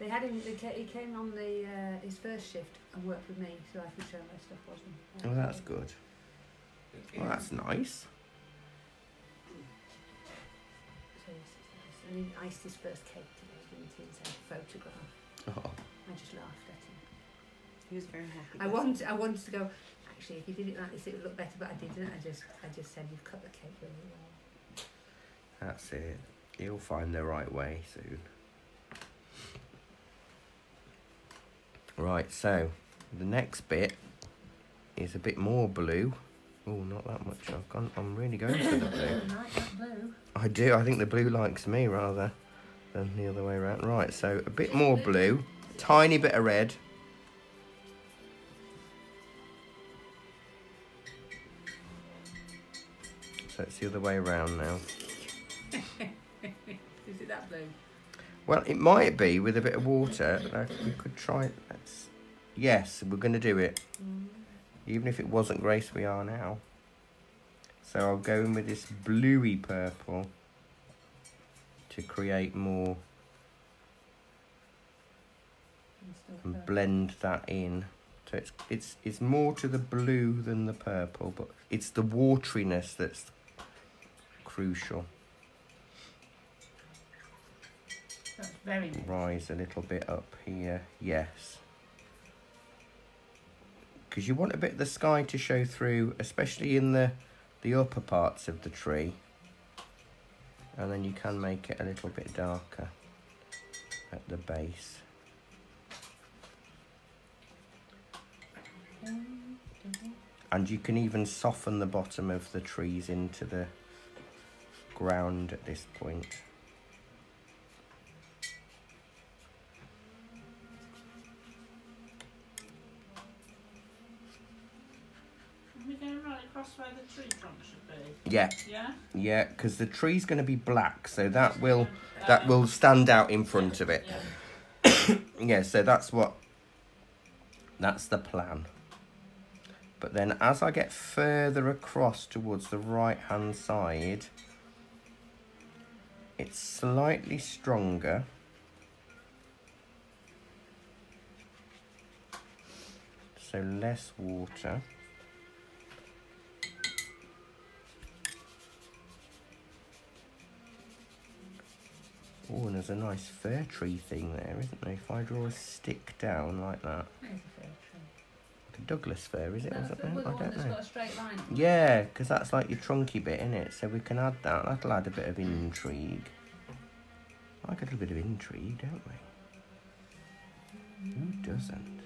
They had him. They ca- he came on the uh, his first shift and worked with me, so I could show him where stuff wasn't. Oh, that's good. Well, that's nice. And he iced his first cake today, didn't he? And sent a photograph. Oh, I just laughed at him. He was very happy. I wanted, I wanted to go. Actually, if you did it like this, it would look better. But I didn't. I just, I just said you've cut the cake really well. that's it. He'll find the right way soon. Right, so The next bit is a bit more blue. Oh, not that much. I've gone. I'm really going for the blue. I like that blue. I do. I think the blue likes me rather than the other way around. Right. So a bit more blue, tiny bit of red. So it's the other way around now. Is it that blue? Well, it might be with a bit of water. We could try it. Let's. Yes, we're going to do it. Mm. Even if it wasn't Grace, we are now. So I'll go in with this bluey purple to create more And still and purple. blend that in. So it's it's it's more to the blue than the purple, but it's the wateriness that's crucial. That's very nice. Rise a little bit up here, yes. Because you want a bit of the sky to show through, especially in the the upper parts of the tree. And then you can make it a little bit darker at the base. And you can even soften the bottom of the trees into the ground at this point. Are we going right across where the tree trunk should be? Yeah, Yeah? yeah, because the tree's going to be black, so that will Uh, that will stand out in front of it. Yeah. Yeah, so that's what that's the plan. But then as I get further across towards the right hand side, it's slightly stronger. So less water. Oh, and there's a nice fir tree thing there, isn't there? If I draw a stick down like that, There's a fir tree. like a Douglas fir, is it? That's or something? I don't know. got a straight line. Yeah, because that's like your trunky bit, in it? So we can add that. That'll add a bit of intrigue. I like a little bit of intrigue, don't we? Who doesn't?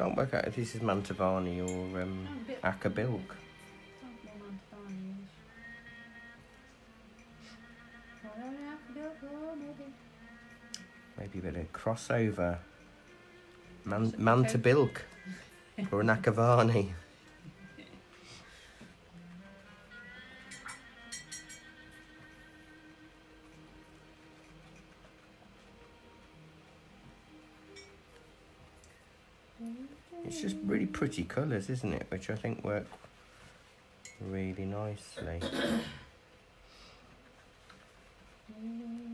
Can't work out if this is Mantovani or um, Oh, a bit- Acker Bilk. Sounds more Mantovani-ish. Oh, yeah, I could do it, maybe. A bit of crossover. Man-. Mantabilk or an Akavani. Pretty colours, isn't it? Which I think work really nicely. Mm.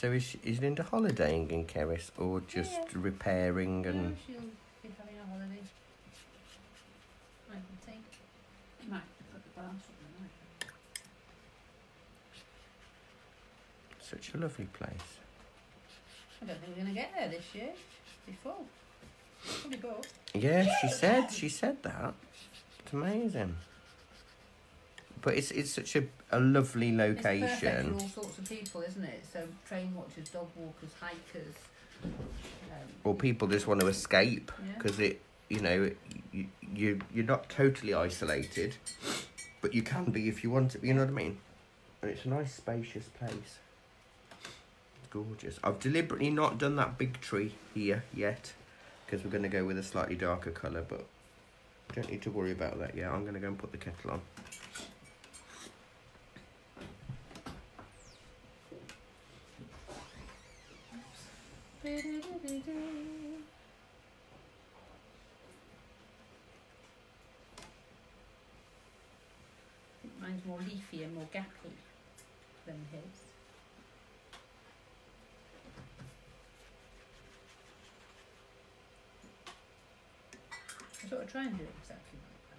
So is, is Linda holidaying in Kerris or just Yeah. repairing and No, she'll be having a holiday. I can think. You might put the up such a lovely place? I don't think we're going to get there this year. Be full. Probably booked. Yeah, she said she said that. It's amazing. But it's it's such a, a lovely It's perfect location. for all sorts of people, isn't it? So train watchers, dog walkers, hikers. Um, Or people just want to escape yeah. because it you know you, you you're not totally isolated, but you can be if you want to. You know what I mean? And it's a nice spacious place. gorgeous. I've deliberately not done that big tree here yet because we're going to go with a slightly darker colour, but don't need to worry about that yet. I'm going to go and put the kettle on. I think mine's more leafy and more gappy than his. I sort of try and do it exactly like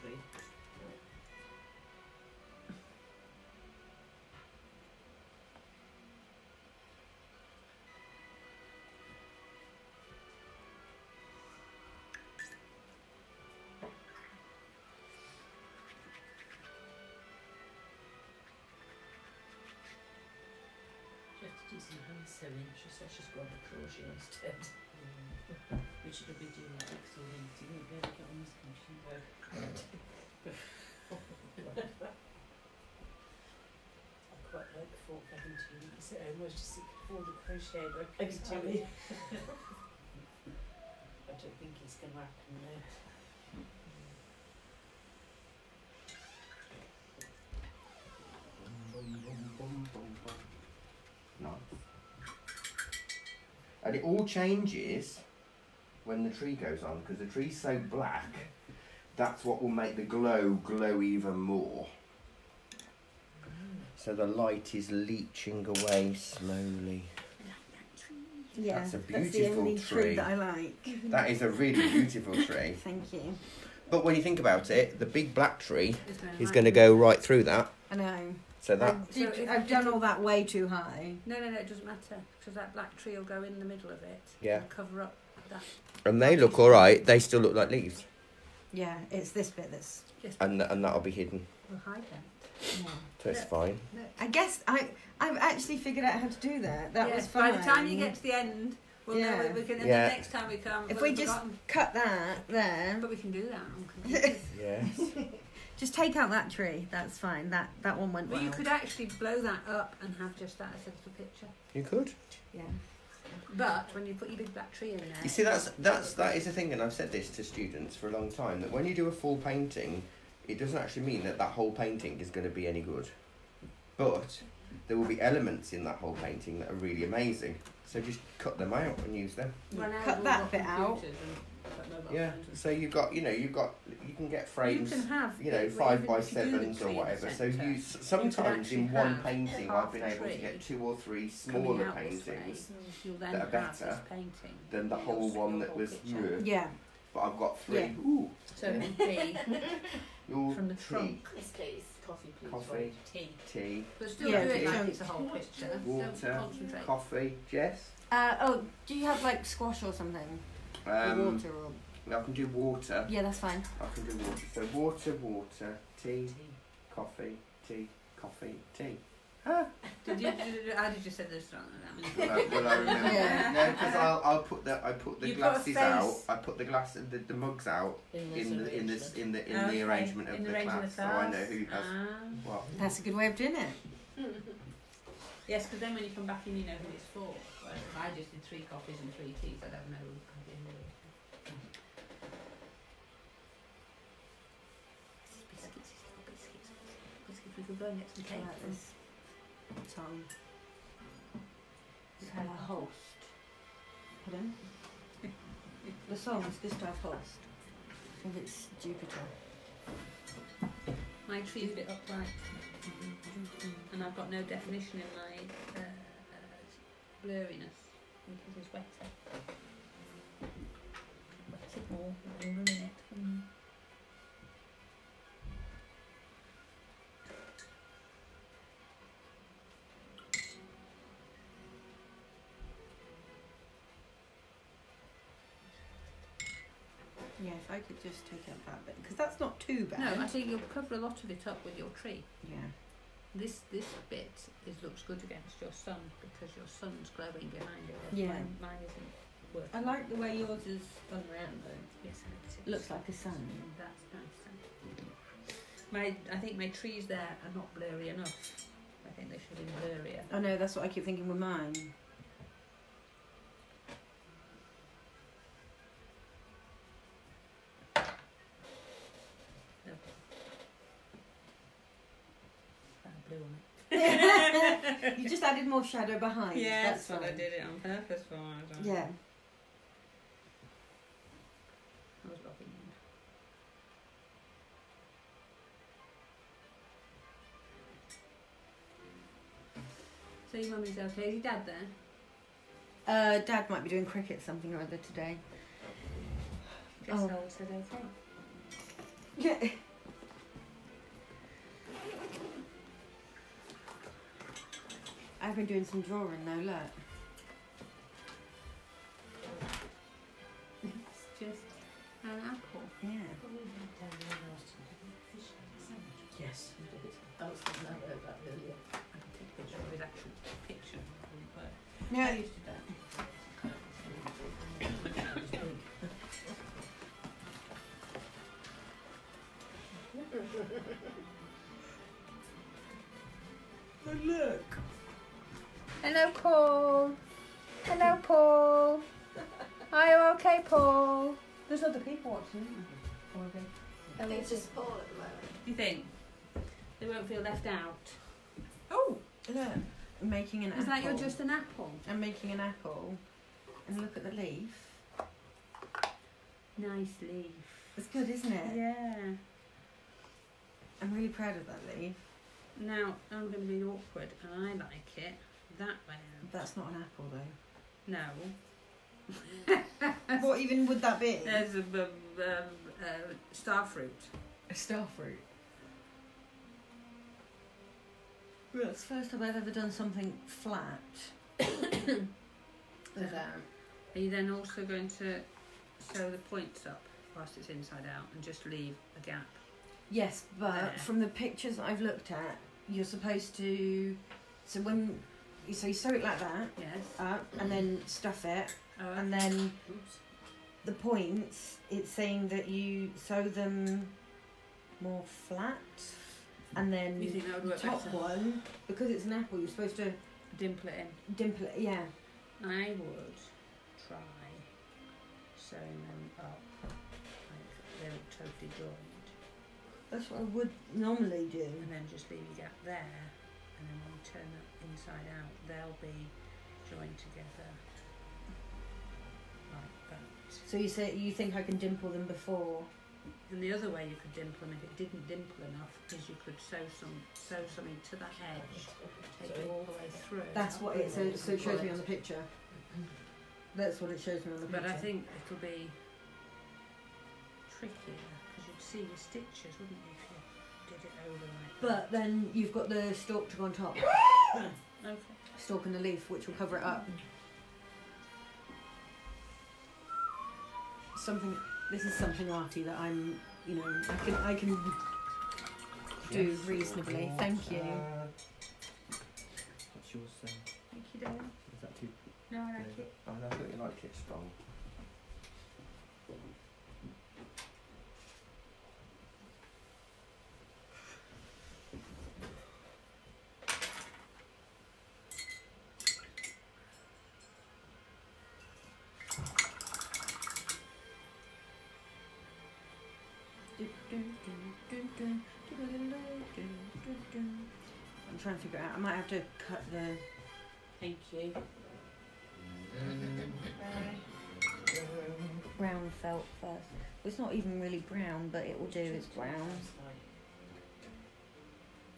To do some hand sewing. She said she's got a crochet instead. We should be doing that next door then, 'cause you won't be able to get on this computer. I quite like fork having to sit home, whereas just sit oh, the crochet, but I can. I don't think it's going to happen though. Nice. And it all changes when the tree goes on because the tree's so black. That's what will make the glow glow even more. So the light is leaching away slowly. Yeah, That's a the beautiful only tree. tree that I like. That is a really beautiful tree. Thank you. But when you think about it, the big black tree It's going is going to go right through that. I know. So that I did, So if- I've done all that way too high. No, no, no, it doesn't matter because that black tree will go in the middle of it. Yeah. And cover up that. And they look all right. They still look like leaves, Yeah, it's this bit that's. Just and and that'll be hidden. We'll hide them. Yeah. So it's Yeah. fine. Look. I guess I I've actually figured out how to do that. That Yeah, was fine. By the time you get to the end, we'll know Yeah. whether we can. And Yeah. the next time we come, If we'll we have just- forgotten. cut that there, But we can do that on computers. Yes. just take out that tree. That's fine. That that one went well, well. you could actually blow that up and have just that as a little picture. you could. Yeah. But when you put your big black tree in there, You see, that's that's that is the thing, and I've said this to students for a long time that when you do a full painting, it doesn't actually mean that that whole painting is going to be any good, but there will be elements in that whole painting that are really amazing. So just cut them out and use them. Well, now Cut that bit out. Computers and put mobile Yeah. phones and So you've got you know you've got you can get frames. You can have you know, five by you do the sevens or tree in whatever. So you s- sometimes in one painting, I've been able to get two or three smaller out this way, paintings that are better painting. than the whole one that was. picture. Yeah. But I've got three. Yeah. Ooh, So it would be from the trunk, Yes, please. Coffee, please. Coffee. Tea. tea, but still Yeah, do it like it's a whole picture. Water, coffee. Jess. Uh, oh, do you have like squash or something? Or Um, water or I can do water. yeah, that's fine. I can do water. So water, water, tea, Tea. coffee, tea, coffee, tea. Did you, did you, how did you say this wrong? I Will I, will I remember? Yeah. No, because I'll, I'll put the I put the You put glasses out. I put the glass the, the mugs out In in the in this in the in Okay, the arrangement of in the, arrangement class, of so I know who has Ah. what. That's a good way of doing it. Yes, because then when you come back in, you know who it's for. Whereas if I just did three coffees and three teas, I'd have no idea who it is. Biscuits, biscuits, biscuits, biscuits. We go and get some I cake. like this tongue. This Pardon? the song is Gustav Holst. I think it's Jupiter. My tree's a bit upright, and I've got no definition in my uh, uh, blurriness because it's wetter. Wet it more, and ruin it. I could just take out that bit, because that's not too bad. No, I think you'll cover a lot of it up with your tree. Yeah. This this bit is looks good against your sun because your sun's glowing behind it. Yeah. Mine, mine isn't working. I like the way yours is spun around though. Yes, it looks like a sun. That's nice. My, I think my trees there are not blurry enough. I think they should be blurrier. I know, that's what I keep thinking with mine. Okay. Uh, blue on it. you just added more shadow behind. Yeah, that's that's what I did it on purpose for. I don't- Yeah. I was in. So your mummy's okay? Is your dad there? Uh, Dad might be doing cricket something or other today. Guess Oh. I said okay. Yeah. I've been doing some drawing though, look. It's just an apple. Yeah. Probably went down there last time, didn't we? Yes, you did. I was thinking I heard that earlier. I can take a picture of his actual picture. But Yeah. I used to do that. look. Hello, Paul. Hello, Paul. Are you okay, Paul? There's other people watching, isn't there? I think it's just Paul at the moment. Do you think they won't feel left out? Oh, look. I'm making an apple. Is apple. that you're just an apple? I'm making an apple. And look at the leaf. Nice leaf. It's good, isn't it? Yeah. I'm really proud of that leaf. Now I'm going to be awkward, and I like it that out. That's not an apple though. No. what even would that be? There's a uh, star fruit. A star fruit. Well, it's the first time I've ever done something flat. that. Are you then also going to sew the points up whilst it's inside out and just leave a gap? Yes, but There. from the pictures I've looked at, you're supposed to. So when you so you sew it like that Yes. up and then stuff it, Oh, and then Oops. the points. It's saying that you sew them more flat, and then You think that would work top better? one because it's an apple. You're supposed to Dimple it in. dimple it. Yeah. I would try sewing them up like they're totally joined, That's what I would normally do. and then just leave a gap there, and then when you turn it inside out, they'll be joined together like that. So you say you think I can dimple them before? And the other way you could dimple them if it didn't dimple enough is you could sew some sew something to the edge, take it all the way through. That's what it so, so it shows me on the picture. That's what it shows me on the picture. But I think it'll be trickier because you'd see your stitches, wouldn't you, if you did it over like But then you've got the stalk to go on top. Okay. Stalk and the leaf, which will cover it up. Something. This is something arty that I'm. You know, I can I can do reasonably. Thank you. What's yours? Um, Thank you, darling. is that too? No, I like it. Oh, I thought you liked it strong. I'm trying to figure it out. I might have to cut the. Thank you. Mm. brown felt first. It's not even really brown, but it will do. It's brown.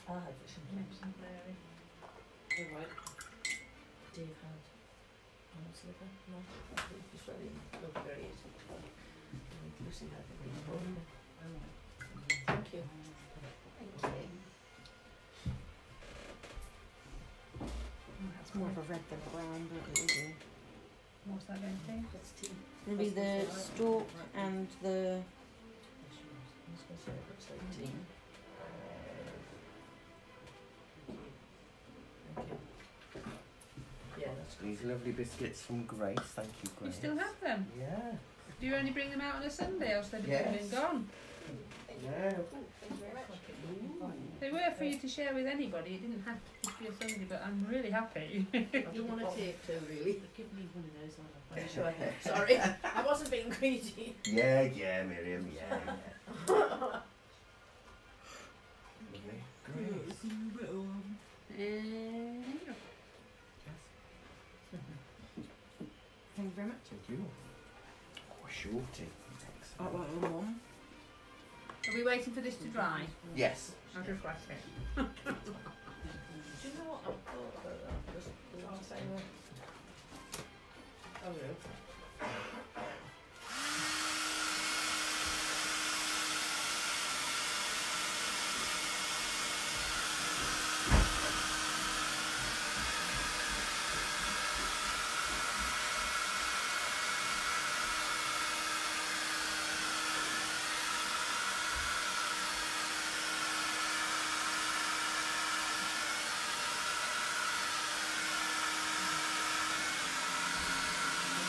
I had some Mary. Oh, right. Dave had. Oh, what's the other? No, I think it was very, looked very easy. Lucy had it. Thank you. Thank you. It's more of a red than a brown, but it will do. What's that going to? be? That's tea. Maybe the stalk and the I was going to say it looks like tea. Thank you. Yeah, that's. These lovely biscuits from Grace. Thank you, Grace. You still have them? Yeah. Do you only bring them out on a Sunday, or else they'd be Yes. been gone? Yeah. Thank you very much. They were for you to share with anybody. It didn't have to be a Sunday, but I'm really happy. I don't want to take two, really. Give me one of those. I'll I'm sure I have. Sorry, I wasn't being greedy. Yeah, yeah, Miriam. Yeah. yeah. Lovely. Grace. Thank you very much. Thank you. Oh, shorty. Oh, well, one more. Are we waiting for this to dry? Yes. I'll just whack it. Do you know what I thought about that? Was the last time I... Oh, really?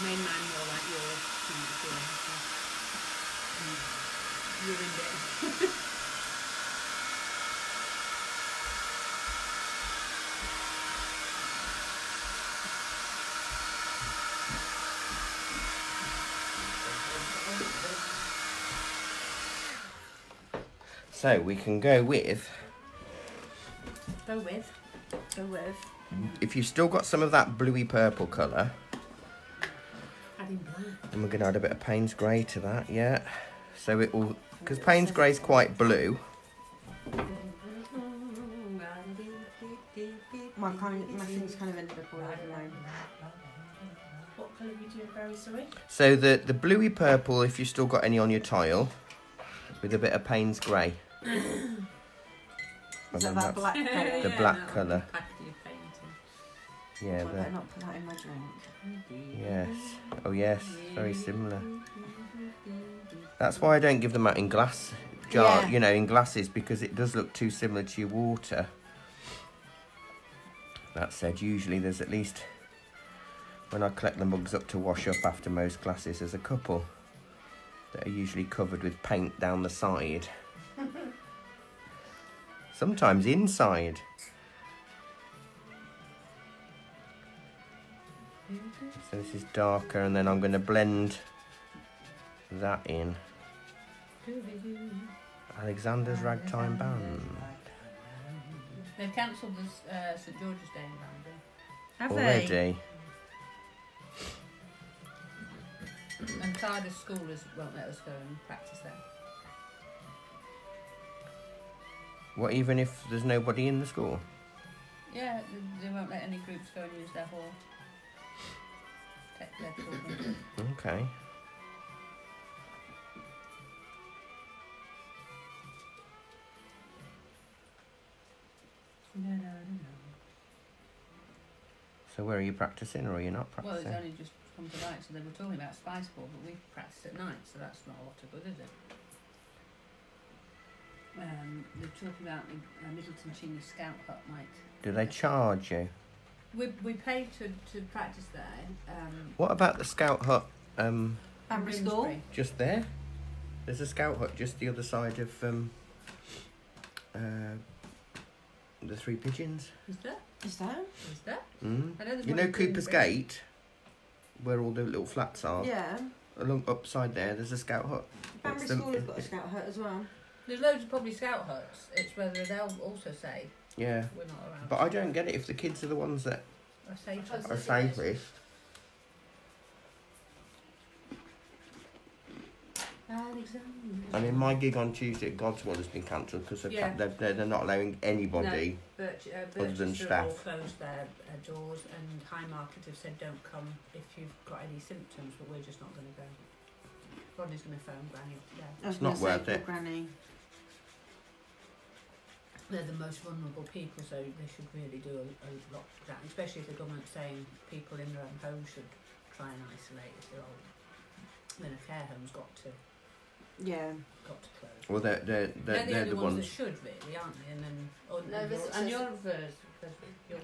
More like yours. before, so. Mm. Ruined it. So we can go with. Go with. Go with. If you've still got some of that bluey purple colour, black. then we're going to add a bit of Payne's grey to that. Yeah. So it will, because Payne's grey is quite blue. My kind, my thing's kind of ended up all over mine. What colour are you doing, Barry, sorry? So the the bluey purple, if you've still got any on your tile, with a bit of Payne's grey. And Is then that that that's- black colour? The black colour. After you painted. Yeah. I not put that in my drink. yes. Oh yes. Very similar. That's why I don't give them out in glass jar. Yeah. You know, in glasses because it does look too similar to your water. That said, usually there's at least when I collect the mugs up to wash up after most glasses, there's a couple that are usually covered with paint down the side. Sometimes inside. So this is darker, and then I'm going to blend that in. Alexander's Ragtime Band. They've cancelled the uh, St George's Day in Banbury. Have they? Already. And Cardiff Schoolers won't let us go and practice there. What, even if there's nobody in the school? Yeah, they, they won't let any groups go and use their hall. Take their children. Okay. So where are you practicing, or are you not practicing? Well, it's only just come to light, so they were talking about Spice Ball, but we practice at night, so that's not a lot of good, is it? Um, they're talking about the uh, Middleton Cheney Scout Hut might. Do they charge you? We, we pay to, to practice there. Um, What about the Scout Hut? Um, Banbury School? Grimsbury. just there. There's a Scout Hut just the other side of um, uh, the Three Pigeons. Is there? Is that? Is there? Mm. I know there's You one know in Cooper's Grimsbury. Gate, where all the little flats are. Yeah. Along upside there, there's a Scout Hut. Banbury It's the- School has got a scout hut as well. There's loads of probably Scout Huts. It's whether they'll also say Yeah, we're not around. but I don't get it if the kids are the ones that I say Because are Yes. safest. Alexander. I mean, my gig on Tuesday at Godswood has been cancelled because Yeah. they're, they're, they're not allowing anybody. Birch, uh, Other than Birchester have all staff. closed their uh, doors, and High Market have said don't come if you've got any symptoms, but we're just not going to go. Rodney's going to phone Granny today. I It's not worth it. Granny. They're the most vulnerable people, so they should really do a, a lockdown, especially if the government's saying people in their own home should try and isolate if they're old. Then a care home's got to Yeah. got to close. Well, they're, they're, They're, they're, the they're only the ones, ones. that should really, aren't they? And then oh, No, and, visitors- your, and your vers, vers, your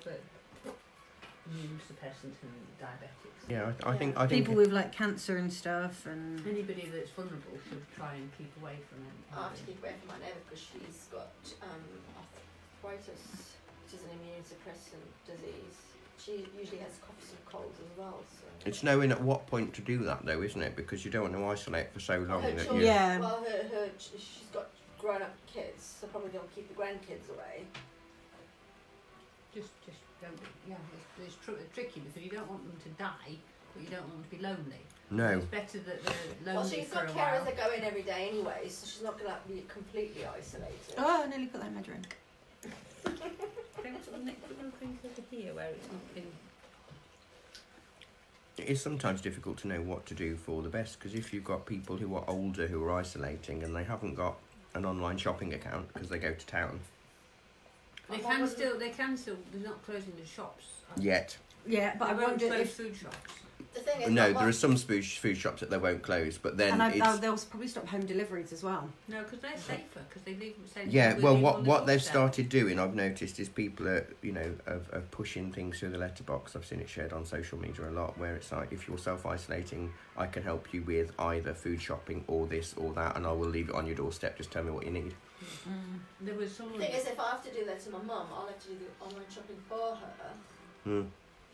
ver, immune suppressant and diabetics. Yeah, I, I think. I think. People with like cancer and stuff, and Anybody that's vulnerable should try and keep away from it. I have to keep away from my neighbour because she's got um, arthritis, which is an immune suppressant disease. She usually has coughs and colds as well. So. It's knowing at what point to do that, though, isn't it? Because you don't want to isolate for so long her that children, you. Yeah. Well, her, her she's got grown-up kids, so probably they'll keep the grandkids away. Just, just don't. Yeah, it's, it's tr- tricky because you don't want them to die, but you don't want them to be lonely. No. It's better that they're lonely Well, she's got a carers that go in every day anyway, so she's not going to be completely isolated. oh, I nearly put that in my drink. Bring it to the next little thing over here where it's not been. It is sometimes difficult to know what to do for the best because if you've got people who are older who are isolating and they haven't got an online shopping account because they go to town They And can what still. They can still. They're not closing the shops. yet. Yeah, but They I won't wonder close if. food shops. The thing is, No, not there are much- some food food shops that they won't close, but then And I, it's they'll, they'll probably stop home deliveries as well. No, because they're safer. Because they leave. Saying Yeah, well, leave what the what they've started doing, I've noticed, is people are you know are, are pushing things through the letterbox. I've seen it shared on social media a lot, where it's like if you're self isolating, I can help you with either food shopping or this or that, and I will leave it on your doorstep. Just tell me what you need. There was The someone. thing is, if I have to do that to my mum, I'll have to do the online shopping for her Hmm.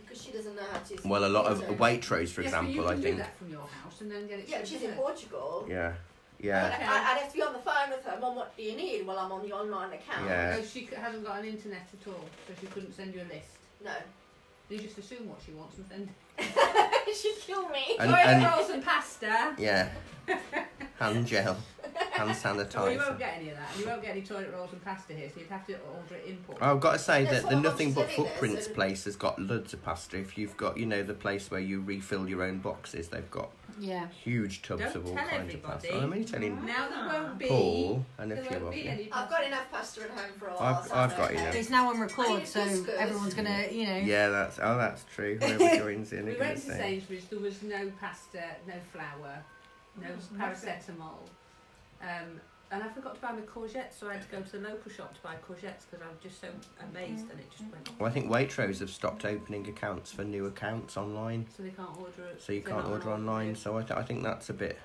because she doesn't know how to. use Well, a lot of internet. Waitrose, for yes, but you example, can I do think. that from your house and then get it. Yeah, she's to in. Portugal. Yeah, yeah, Okay. I'd have to be on the phone with her. Mum, what do you need? Well, I'm on the online account. Yeah. Oh, she hasn't got an internet at all, so she couldn't send you a list. No. You just assume what she wants and send. She'd kill me. And- Toilet and- rolls and pasta. yeah. Hand gel, hand Well, you sanitizer. won't get any of that. and You won't get any toilet rolls and pasta here, so you'd have to order it import. I've got to say that the Nothing But Footprints a- place has got loads of pasta. If you've got, you know, the place where you refill your own boxes, they've got Yeah. huge tubs Don't of all tell kinds of everybody. pasta. I'm only telling Now there won't be. Paul and a there few won't of be you. any I've got enough pasta at home for a while. I've- I'm I've got okay. enough. It's now on record, so everyone's gonna, you know. Yeah, that's oh, that's true. Whoever joins in, We are went going to to say. Sainsbury's. There was no pasta, no flour, no There nothing. paracetamol, um, and I forgot to buy my courgettes, so I had to go to the local shop to buy courgettes because I was just so amazed, and it just went. Well, I think Waitrose have stopped opening accounts for new accounts online, So they can't order it. so you can't order online. So I, th- I think that's a bit.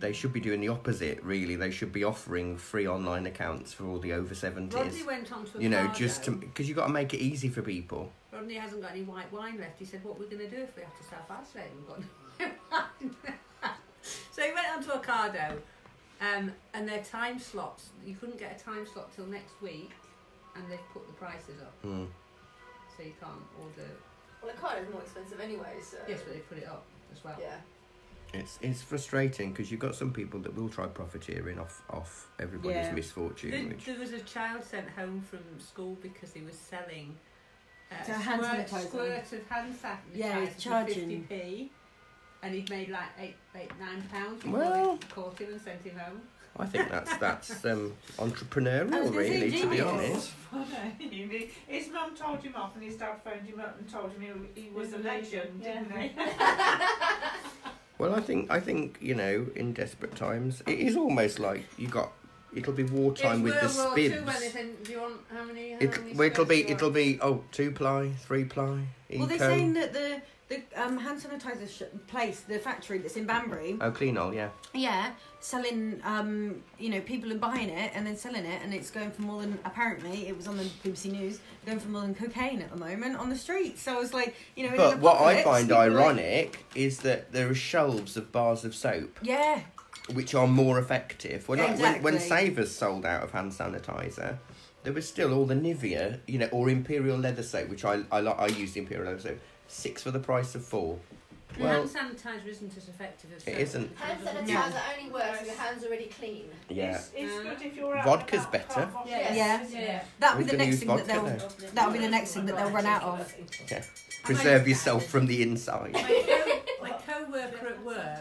They should be doing the opposite, really. They should be offering free online accounts for all the over Rodney seventies. went on to a You know, just to because you've got to make it easy for people. Rodney hasn't got any white wine left. He said, "What we're going to do if we have to self isolate? We've got no wine." so he went on to Ocado, um, and their time slots. You couldn't get a time slot till next week, and they've put the prices up, Hmm. so you can't order. Well, a car is more expensive anyway, so. Yes, but they put it up as well. Yeah. It's it's frustrating because you've got some people that will try profiteering off off everybody's Yeah. misfortune. There, Which there was a child sent home from school because he was selling uh, a hand squirt, sanitizer. squirt of hand sanitizer Yeah, for charging. 50p. And he'd made like eight, eight, nine pounds before Well- they caught him and sent him home. I think that's that's um, entrepreneurial, really, to be honest. His mum told him off, and his dad phoned him up and told him he, he was a a legend, legend, didn't yeah. he? Well, I think I think you know, in desperate times, it is almost like you got. It'll be wartime with the World War spibs. when do you want how many? How It, many well, it'll be it'll be oh two ply, three ply, Well, they're saying that the the um, hand sanitizer sh- place, the factory that's in Banbury, oh, clean all, yeah. yeah, selling. Um, you know, people are buying it and then selling it, and it's going for more than apparently it was on the BBC News, going for more than cocaine at the moment on the streets. So I was like, you know, But what I find are like- ironic is that there are shelves of bars of soap yeah, which are more effective. Well, like when, when Savers sold out of hand sanitizer, there was still all the Nivea, you know, or Imperial leather soap, which I I, I use the Imperial leather soap, six for the price of four. Well- hand sanitizer isn't as effective as It soap. isn't. Hand It's not- sanitizer only works if your hands are already clean. Yeah. It's, it's uh, good if you're out Vodka's about, better. can't Yes. your Yeah. That'll be the next thing that they'll. now. That'll be the next thing that they'll run out of. Okay. Preserve yourself from the inside. My, co- my co-worker at work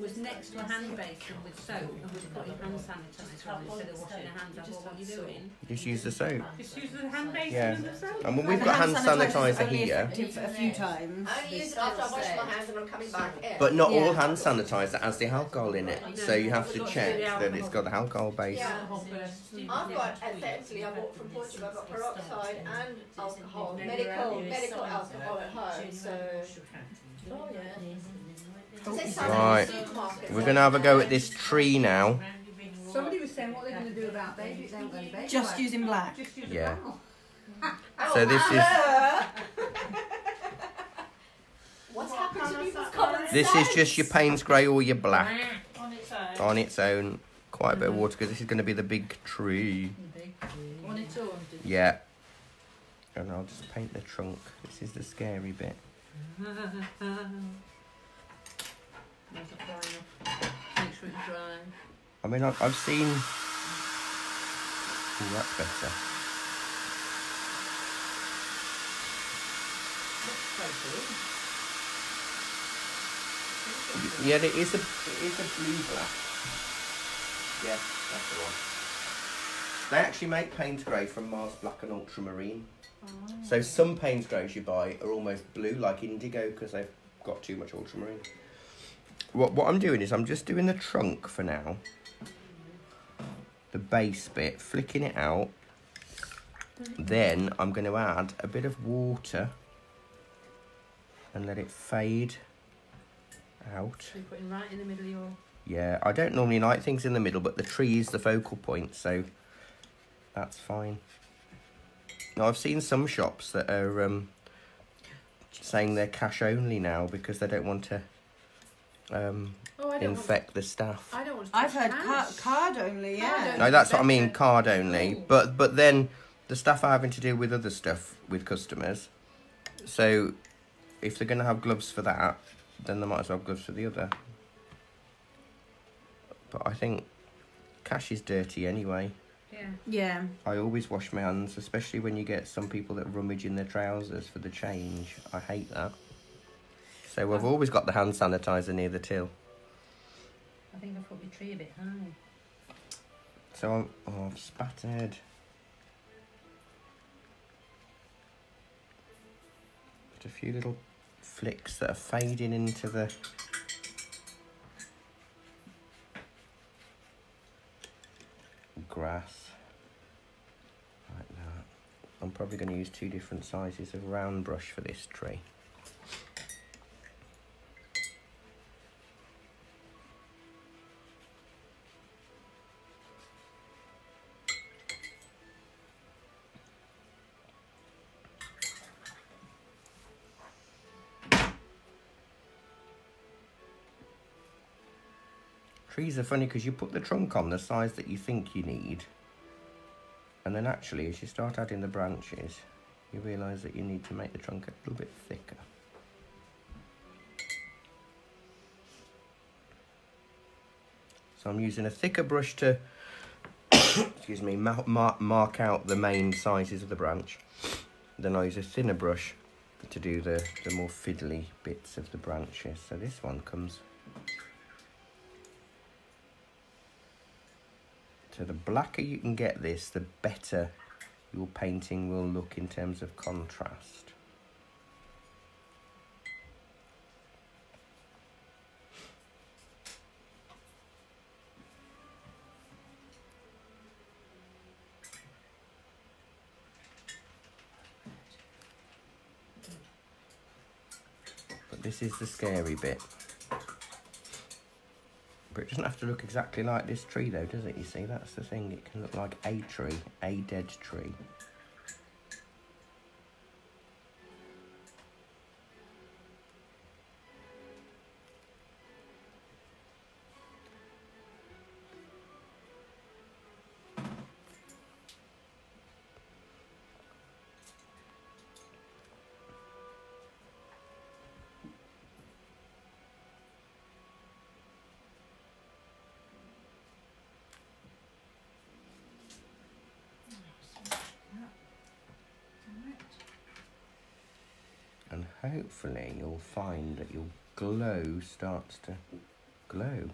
was next to a hand basin with soap and was putting hand sanitizer on instead of washing her hands. I thought, what are you doing? Just use the soap. Just use the hand basin Yeah. and the soap. And when we've got hand sanitizer's sanitizer here, a few times. I use it after I wash my hands and I'm coming back in. but not all hand sanitizer has the alcohol in it, so you have to check that it's got the alcohol base. Yeah. I've got, essentially, I bought from Portugal, I've got peroxide and alcohol, medical, medical alcohol at home, so. Oh, yeah. Right. in the supermarket, We're gonna have a go at this tree now. Somebody was saying what they're going to do about babies. They haven't got any babies. Just using black. Just Yeah. a panel. So this is What's happened to people's common sense? this is just your Payne's grey or your black On its own. on its own. Quite a bit of water because this is going to be the big tree. On its own. Yeah. And I'll just paint the trunk. This is the scary bit. There's a dry enough. Make sure it's dry. I mean, I've, I've seen. Ooh, that's better. Yeah, it is a it is a blue black. Yeah, that's the one. They actually make Payne's grey from Mars Black and Ultramarine. Oh. So some Payne's greys you buy are almost blue, like indigo, because they've got too much ultramarine. What what I'm doing is I'm just doing the trunk for now. The base bit, flicking it out. Then I'm going to add a bit of water and let it fade out. So you're putting right in the middle of your. Yeah, I don't normally like things in the middle, but the tree is the focal point, so that's fine. Now, I've seen some shops that are um, saying they're cash only now because they don't want to um, Oh, I don't want. infect the staff. I don't want to I've heard ca- card only, yeah. Card only. No, that's what I mean, card only. Ooh. But but then the staff are having to deal with other stuff with customers. So if they're going to have gloves for that, then they might as well have gloves for the other. But I think cash is dirty anyway. Yeah. Yeah. I always wash my hands, especially when you get some people that rummage in their trousers for the change. I hate that. So I've always got the hand sanitizer near the till. I think I put my tree a bit high. So I'm, oh, I've spattered. Put a few little flicks that are fading into the. Grass. I'm probably going to use two different sizes of round brush for this tree. Trees are funny because you put the trunk on the size that you think you need, and then actually, as you start adding the branches, you realise that you need to make the trunk a little bit thicker. So I'm using a thicker brush to, excuse me, ma- ma- mark out the main sizes of the branch. Then I use a thinner brush to do the, the more fiddly bits of the branches. So this one comes So the blacker you can get this, the better your painting will look in terms of contrast. But this is the scary bit. But it doesn't have to look exactly like this tree though, does it? You see, that's the thing. It can look like a tree, a dead tree. You'll find that your glow starts to glow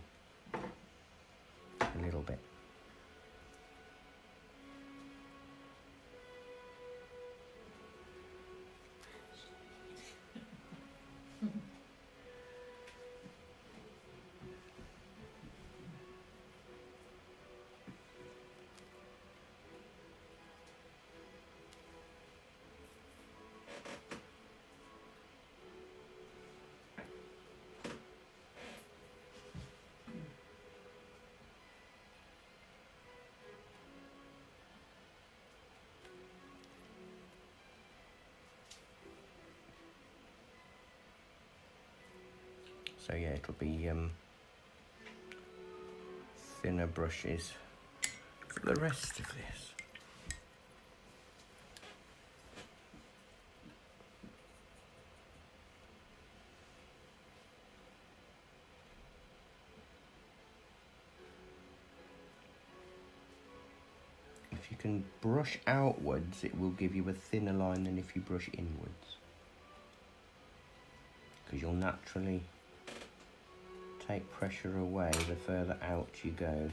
a little bit. So yeah, it'll be um, thinner brushes for the rest of this. If you can brush outwards, it will give you a thinner line than if you brush inwards. Because you'll naturally take pressure away the further out you go.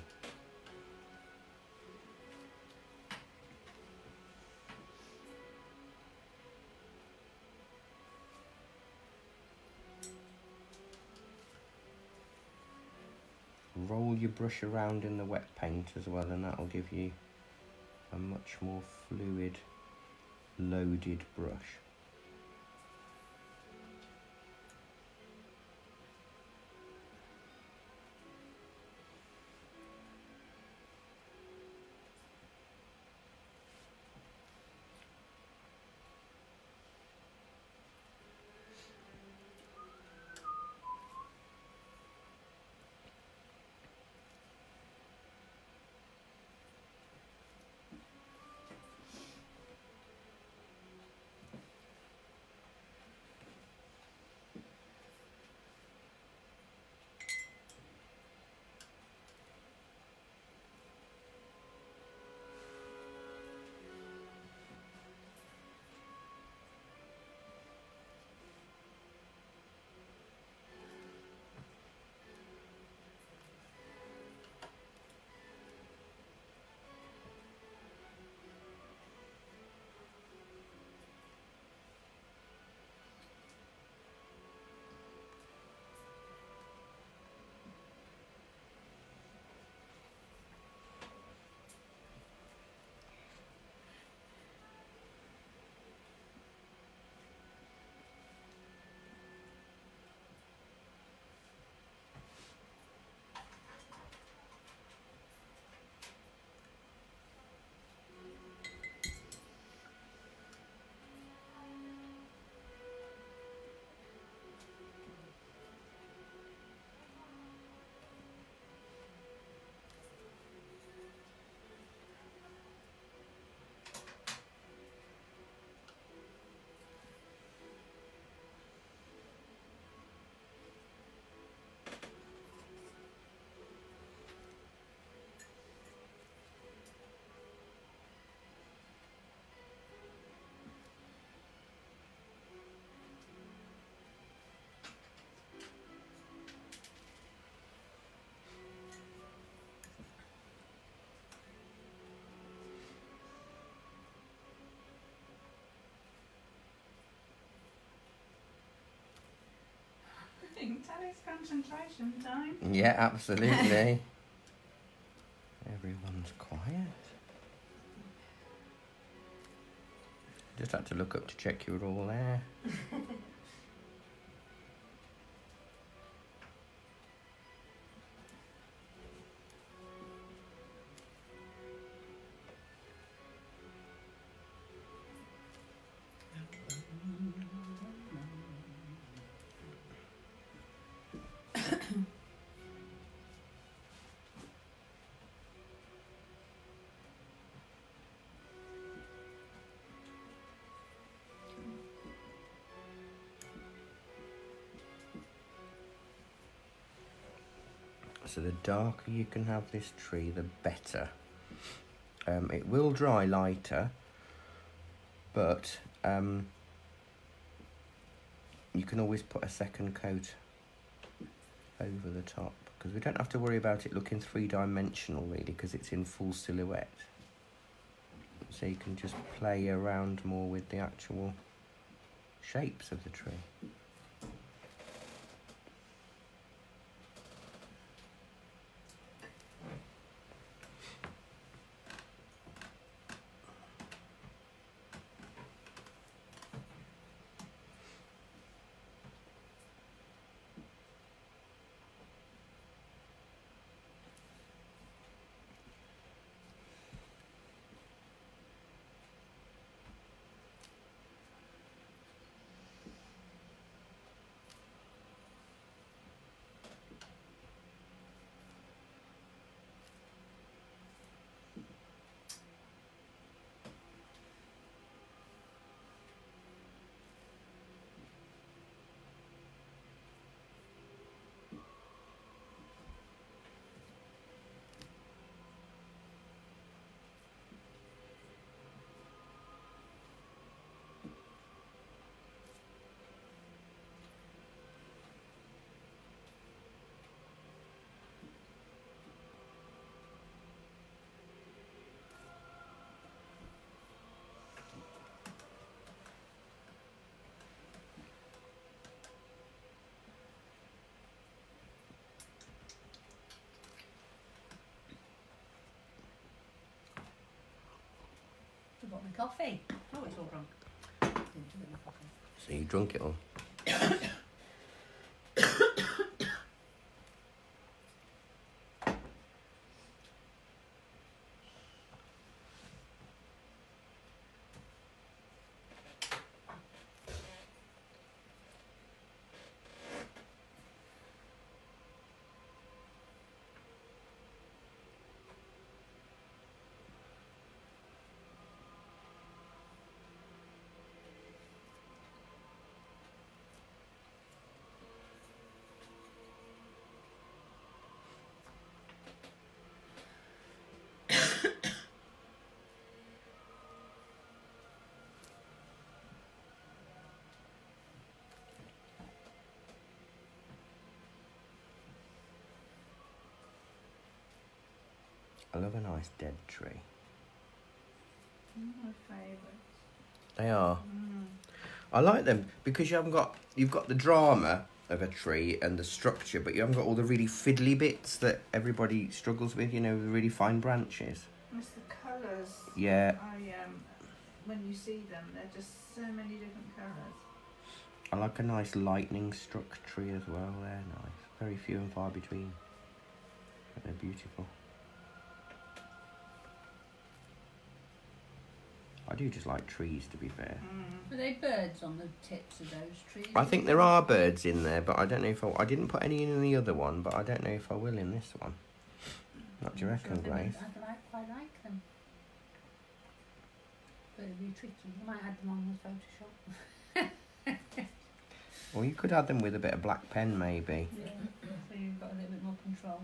Roll your brush around in the wet paint as well and that'll give you a much more fluid loaded brush. Concentration time. Yeah, absolutely. Everyone's quiet. Just had to look up to check you were all there. So the darker you can have this tree, the better. Um, it will dry lighter, but um, you can always put a second coat over the top because we don't have to worry about it looking three dimensional really because it's in full silhouette. So you can just play around more with the actual shapes of the tree. My coffee. Oh, it's all drunk. Didn't drink my coffee. So you drunk it all. I love a nice dead tree. My. They are. Mm. I like them because you haven't got you've got the drama of a tree and the structure, but you haven't got all the really fiddly bits that everybody struggles with. You know, the really fine branches. It's the colours. Yeah, I um, when you see them, they're just so many different colours. I like a nice lightning struck tree as well. They're nice. Very few and far between. But they're beautiful. I do just like trees, to be fair. Mm. Are they birds on the tips of those trees? I think there are birds in there, but I don't know if I, I didn't put any in the other one, but I don't know if I will in this one. What do you reckon, I Grace? I like, quite like them. But it'd be tricky. You might add them on with Photoshop. Or you could add them with a bit of black pen, maybe. Yeah. so you've got a little bit more control.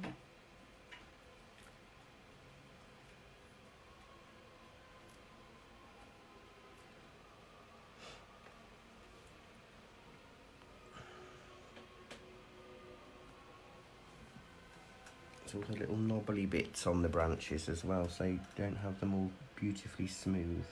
It's all the little knobbly bits on the branches as well, so you don't have them all beautifully smooth.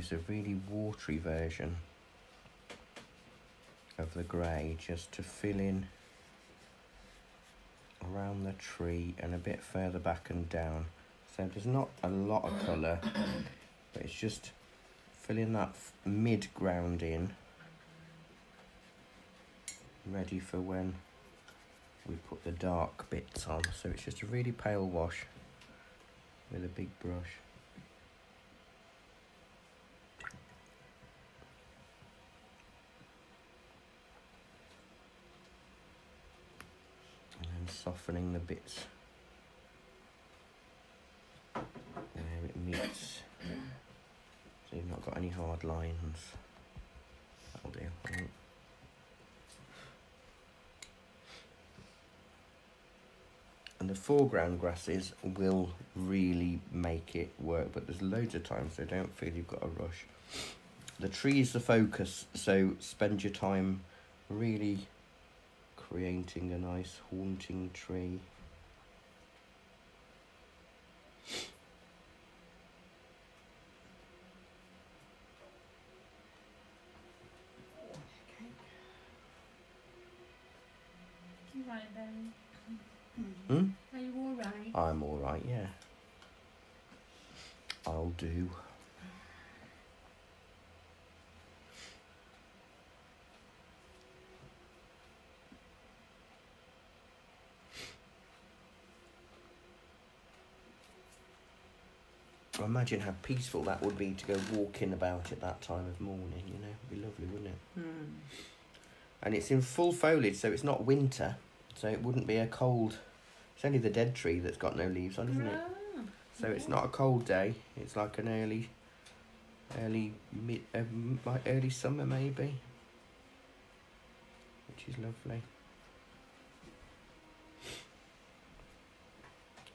Use a really watery version of the grey just to fill in around the tree and a bit further back and down. So there's not a lot of colour, but it's just filling that mid ground in, ready for when we put the dark bits on. So it's just a really pale wash with a big brush. And then softening the bits where it meets. So you've not got any hard lines. That'll do. And the foreground grasses will really make it work, but there's loads of times so don't feel you've got a rush. The tree is the focus, so spend your time really creating a nice haunting tree. You right. Hmm? Are you all right? I'm alright, yeah. I'll do. Imagine how peaceful that would be to go walking about at that time of morning, you know? It'd be lovely, wouldn't it? Hmm. And it's in full foliage, so it's not winter, so it wouldn't be a cold. It's only the dead tree that's got no leaves on, isn't it? Ah, So it's not a cold day. It's like an early, early mid, um, like early summer maybe, which is lovely.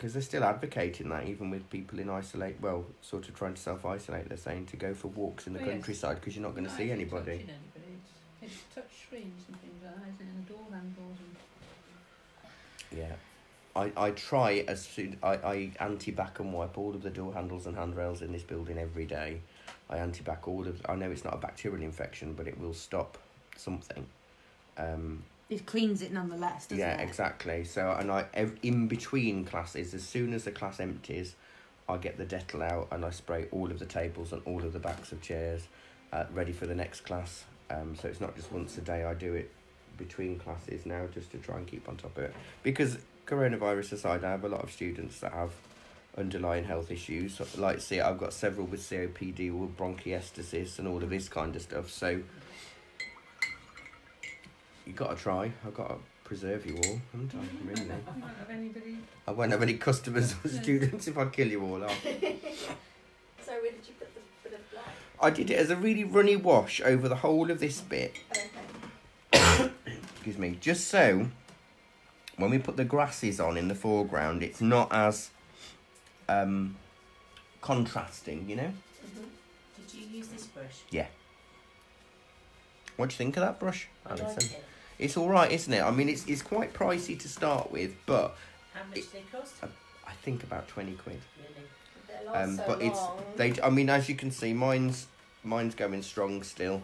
Because they're still advocating that, even with people in isolate, well, sort of trying to self isolate. They're saying to go for walks in the countryside because you're not going to see anybody. anybody. It's, it's touch screens and things like that, isn't it? And door handles and Yeah. I, I try as soon I, I antibac and wipe all of the door handles and handrails in this building every day. I antibac all of I know it's not a bacterial infection, but it will stop something. Um, It cleans it nonetheless, doesn't yeah, it? exactly. So and I ev- in between classes, as soon as the class empties, I get the Dettol out and I spray all of the tables and all of the backs of chairs, uh, ready for the next class. Um, so it's not just once a day. I do it between classes now, just to try and keep on top of it. Because coronavirus aside, I have a lot of students that have underlying health issues. Like, see, I've got several with COPD or bronchiectasis and all of this kind of stuff. So you got to try. I've got to preserve you all, haven't I? Really. you won't have anybody. I won't have any customers or students if I kill you all off. So where did you put the bit of black? I did it as a really runny wash over the whole of this bit. Okay. Excuse me. Just so when we put the grasses on in the foreground, it's not as um, contrasting, you know? Mm-hmm. Did you use this brush? Yeah. What do you think of that brush, I like Alison? It. It's all right, isn't it? I mean, it's it's quite pricey to start with, but How much do they cost? I think about twenty quid. Really? Um, so but it's they. I mean, as you can see, mine's mine's going strong still,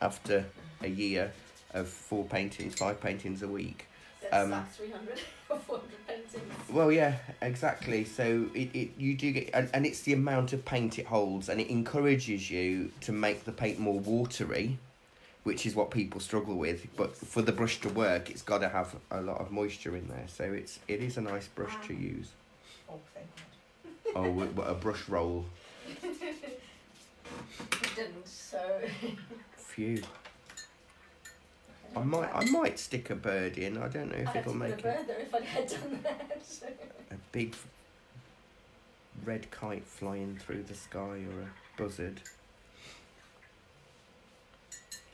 after a year of four paintings, five paintings a week. That's um, like 300 or 400 paintings. Well, yeah, exactly. So it, it you do get, and, and it's the amount of paint it holds, and it encourages you to make the paint more watery, which is what people struggle with. But for the brush to work, it's got to have a lot of moisture in there. So it's it is a nice brush to ah. use. Oh, thank God. Oh, a brush roll. It didn't, so. Phew. I might I might stick a bird in. I don't know if I'd it'll make a it. bird there if I had done that. a big red kite flying through the sky or a buzzard.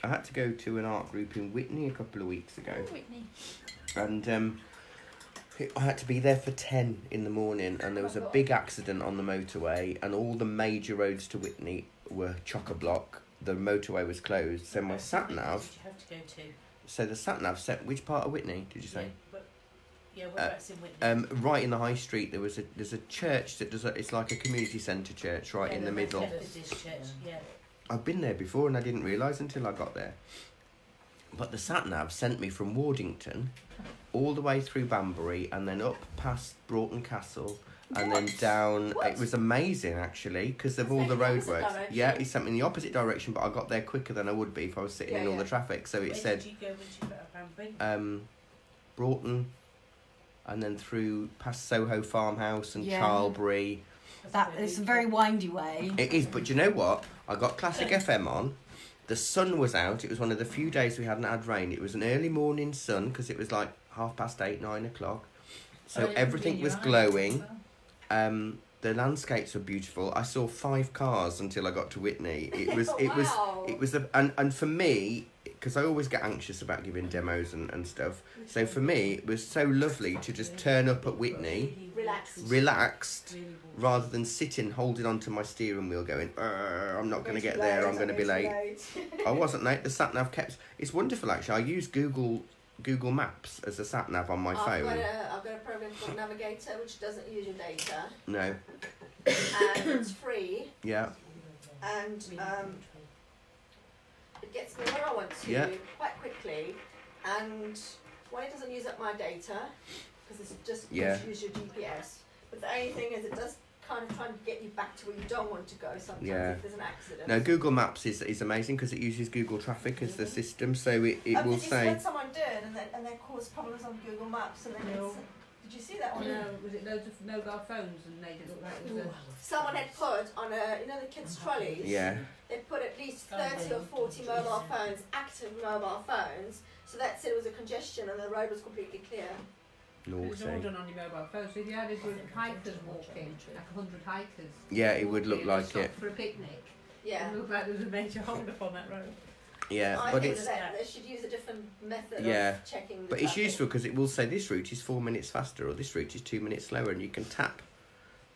I had to go to an art group in Witney a couple of weeks ago, Witney. and um, I had to be there for 10 in the morning, and there was a big accident on the motorway, and all the major roads to Witney were chock a block. The motorway was closed, so my sat did nav. you have to go to? So the sat nav set. Which part of Witney did you say? Yeah, yeah whereabouts in Witney? Um, right in the high street, there was a there's a church that does a, it's like a community centre church right Yeah, in the the middle. Methodist church, yeah. I've been there before and I didn't realise until I got there. But the sat nav sent me from Wardington all the way through Banbury and then up past Broughton Castle and then down. What? It was amazing actually because of all the the roadworks. Yeah, he sent me in the opposite direction, but I got there quicker than I would be if I was sitting Yeah, in all yeah. the traffic. So it Where said did you go you got up Banbury? um, Broughton and then through past Soho Farmhouse and Yeah. Charlbury. That it's a very windy way. It is, but you know what? I got Classic FM on. The sun was out. It was one of the few days we hadn't had rain. It was an early morning sun because it was like half past eight, nine o'clock. So Oh, everything was glowing. well. Um, the landscapes were beautiful. I saw five cars until I got to Witney. It was, it was, it was, a, and and for me, because I always get anxious about giving demos and, and stuff. So for me, it was so lovely to just turn up at Witney, Relaxed. relaxed, Really rather than sitting holding onto my steering wheel, going, "Uh, "I'm not going to get there. I'm going to be late." I wasn't late. The sat nav kept. It's wonderful actually. I use Google Google Maps as a sat nav on my I've phone. got, a, I've got a program called Navigator which doesn't use your data No, and it's free yeah, and um, it gets me where I want to Yeah. quite quickly and when it doesn't use up my data because it's just Yeah. use your GPS but the only thing is it does kind of try and get you back to where you don't want to go sometimes Yeah. if there's an accident. no. Google Maps is, is amazing because it uses Google Traffic as the system, so it, it Um, will did you see say. what someone did and they, and they caused problems on Google Maps and then No. it's, did you see that one? no, was it loads of mobile phones and made it look like it was a... Someone had put on a you know the kids trolleys. Yeah, They put at least Oh, 30 or 40 mobile phones, active mobile phones, so that said it was a congestion and the road was completely clear. It was all naughty. done on your mobile phone. So if you had a group of hikers walking, like hundred hikers. Yeah, it would look like stopped it. For a picnic. Yeah. It looked like there was a major hold up on that road. Yeah, I but think it's that they should use a different method Yeah. of checking the but it's useful because it will say this route is four minutes faster or this route is two minutes slower, and you can tap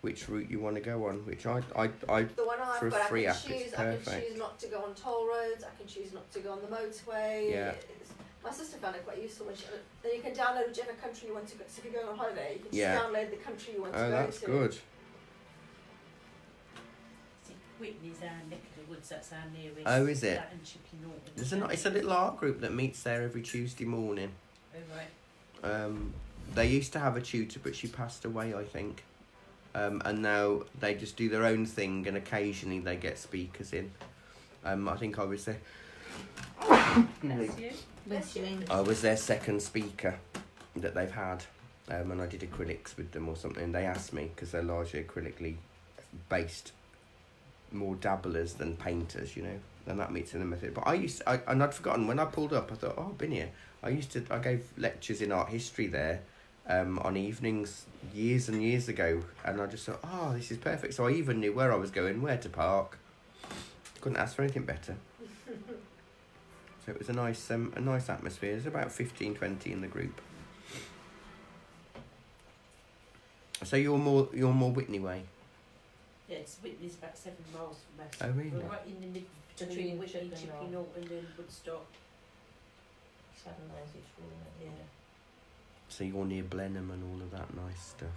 which route you want to go on. Which I I I The one I've for a got, free I app, can it's choose. I can choose not to go on toll roads. I can choose not to go on the motorway. Yeah. It's- my sister found it quite useful. When she, then you can download whichever country you want to go. So if you're going on holiday, you can Yeah. just download the country you want to oh go that's to. good. Witney's our neck of the woods, that's our nearest. Oh, is it? That and Chippy Norton. There's a ni- it's a little art group that meets there every Tuesday morning. Oh, right. Um, they used to have a tutor, but she passed away, I think. Um, and now they just do their own thing, and occasionally they get speakers in. Um, I think I was there. Bless you. I was their second speaker that they've had, um, and I did acrylics with them or something. They asked me because they're largely acrylically based, more dabblers than painters, you know. And that meets in the method. But I used, to, I, and I'd forgotten when I pulled up. I thought, oh, I've been here. I used to, I gave lectures in art history there, um, on evenings years and years ago, and I just thought, oh, this is perfect. So I even knew where I was going, where to park. Couldn't ask for anything better. So it was a nice, um, a nice atmosphere. There's about 15, 20 in the group. So you're more, you're more Witney way. Yeah, it's Witney's about seven miles from us. Oh, really? We're right in the mid between Between Witney, Chipping Norton. Norton and Woodstock. Seven miles each way. Yeah. So you're near Blenheim and all of that nice stuff.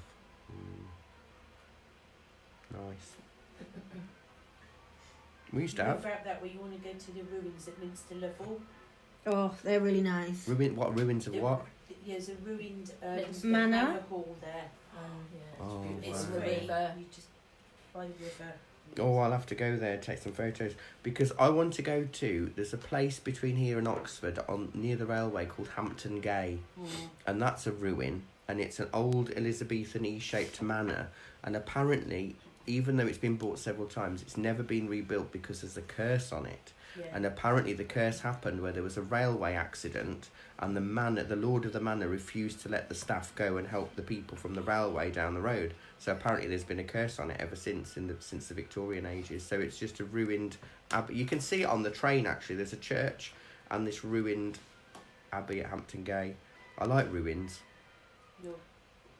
Mm. Nice. We used to You know have about that where you want to go to the ruins at Minster Lovell? Oh, they're really nice. ruin. What ruins of Yeah. what? There's a ruined um, Minster Manor? manor hall there. Um, yeah. Oh, It's wow. free. River. You just by the river. Oh, I'll have to go there, take some photos because I want to go to. There's a place between here and Oxford on near the railway called Hampton Gay. Mm. and that's a ruin and it's an old elizabethan e-shaped manor and apparently even though it's been bought several times it's never been rebuilt because there's a curse on it. Yeah. and apparently the curse happened where there was a railway accident and the manor the lord of the manor refused to let the staff go and help the people from the railway down the road. So apparently there's been a curse on it ever since in the since the victorian ages. So it's just a ruined abbey you can see it on the train actually. There's a church and this ruined abbey at hampton gay. I like ruins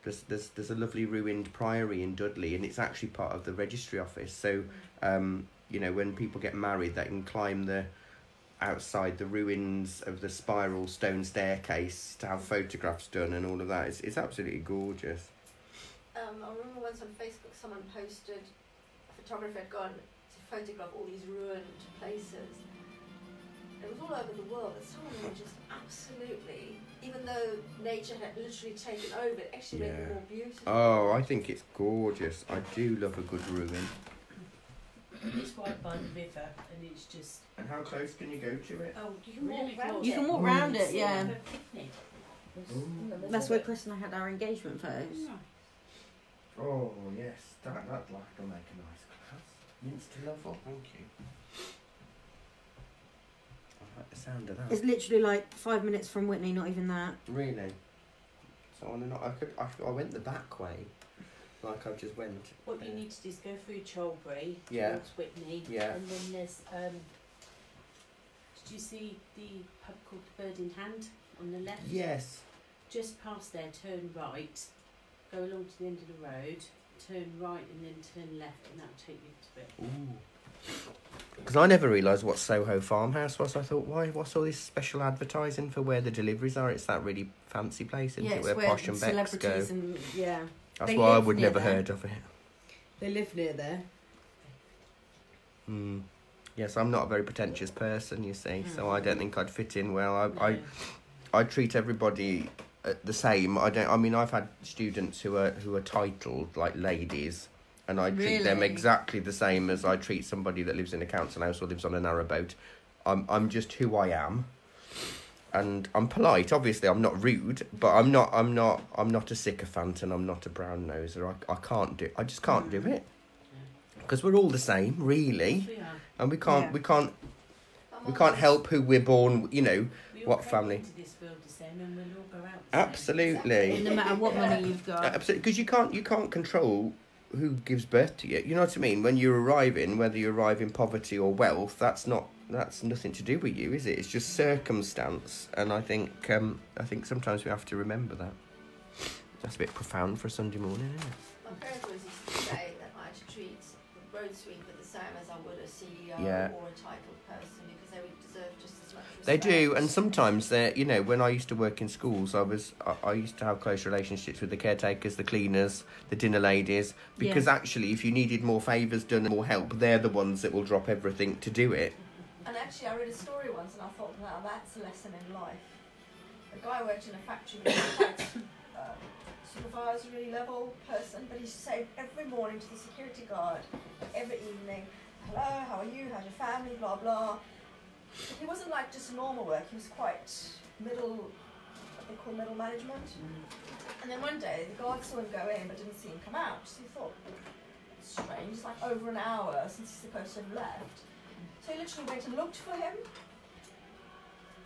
there's, there's there's a lovely ruined priory in Dudley, and it's actually part of the registry office. So, um, you know, when people get married, they can climb the outside the ruins of the spiral stone staircase to have photographs done and all of that. It's it's absolutely gorgeous. Um, I remember once on Facebook someone posted a photographer had gone to photograph all these ruined places. It was all over the world, but some of them just absolutely, even though nature had literally taken over, it actually made it more beautiful. Oh, I think it's gorgeous. I do love a good ruin. It's right by the river and it's just And how close can you go to it? Oh, you can Really walk around close. You it. can walk round it, yeah. like a. Ooh. That's where Chris and I had our engagement photos. Oh yes, that that'd like to make a nice class. Minster Lovell, thank you. I like the sound of that. It's literally like five minutes from Witney, not even that. Really? So I not I could I, I went the back way, like I just went. What you need to do is go through Charlbury Yeah. towards Witney. Yeah. And then there's um did you see the pub called the Bird in Hand on the left? Yes. Just past there, turn right, go along to the end of the road, turn right and then turn left and that'll take you to it. Ooh. Because I never realised what Soho Farmhouse was. I thought, why? What's all this special advertising for where the deliveries are? It's that really fancy place, isn't yeah, it? Where where Posh and Becks go. and yeah, That's they why I would never there. heard of it. they live near there. Hmm. Yes, I'm not a very pretentious person, you see, so I Mm. don't think I'd fit in well. I, I, No. I treat everybody uh, the same. I don't. I mean, I've had students who are who are titled like ladies, and I treat them exactly the same as I treat somebody that lives in a council house or lives on a narrowboat. I'm I'm just who I am, and I'm polite. Obviously, I'm not rude, but I'm not I'm not I'm not a sycophant, and I'm not a brown noser. I I can't do. I just can't do it because we're all the same, really, We are. and we can't Yeah. we can't we can't help who we're born. You know, We all What family? into this world the same and we'll all go out the same. absolutely. No matter what money you've got. Absolutely, because you can't you can't control who gives birth to you. You know what I mean? When you arrive in, whether you arrive in poverty or wealth, that's not that's nothing to do with you, is it? It's just circumstance, and I think um, I think sometimes we have to remember that. That's a bit profound for a Sunday morning, isn't it? My parents always used to say that I should treat the road sweeper the same as I would a CEO Yeah. or They do, and sometimes they're you know when I used to work in schools, I was I, I used to have close relationships with the caretakers, the cleaners, the dinner ladies, because actually, if you needed more favours done, more help, they're the ones that will drop everything to do it. And actually, I read a story once, and I thought, wow, that's a lesson in life. A guy worked in a factory, he was quite um, supervisory level person, but he said every morning to the security guard, every evening, hello, how are you, how's your family, blah blah. He wasn't like just normal work. He was quite middle, what they call middle management. And then one day, the guard saw him go in, but didn't see him come out. So he thought, strange. It's like over an hour since he's supposed to have left. So he literally went and looked for him.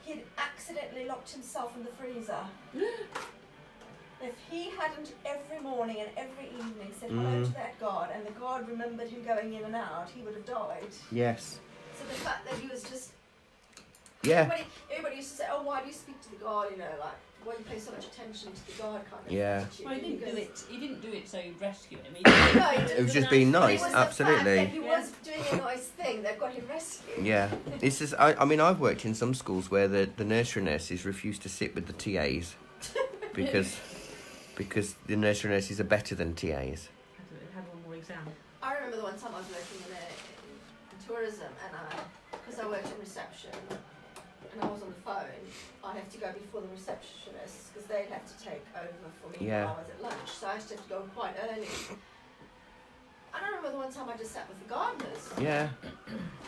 He'd accidentally locked himself in the freezer. if he hadn't every morning and every evening said hello Mm. to that guard and the guard remembered him going in and out, he would have died. Yes. So the fact that he was just Yeah. everybody, everybody used to say, Oh, why do you speak to the guard? You know, like why do you pay so much attention to the guard kind of Yeah. attitude. Well, he didn't do it. He didn't do it so he'd rescue him. He No, he It was just being But it nice, was the fact that absolutely. he was doing a nice thing that got him rescued. Yeah, it's just. I, I mean, I've worked in some schools where the, the nursery nurses refuse to sit with the TAs because because the nursery nurses are better than TAs. had, a- had one more exam. I remember the one time I was working in, a, in tourism and I, because I worked in reception and I was on the phone, I had to go before the receptionists because they'd have to take over for me Yeah. while I was at lunch. So I used to have to go quite early. I don't remember the one time I just sat with the gardeners. Yeah,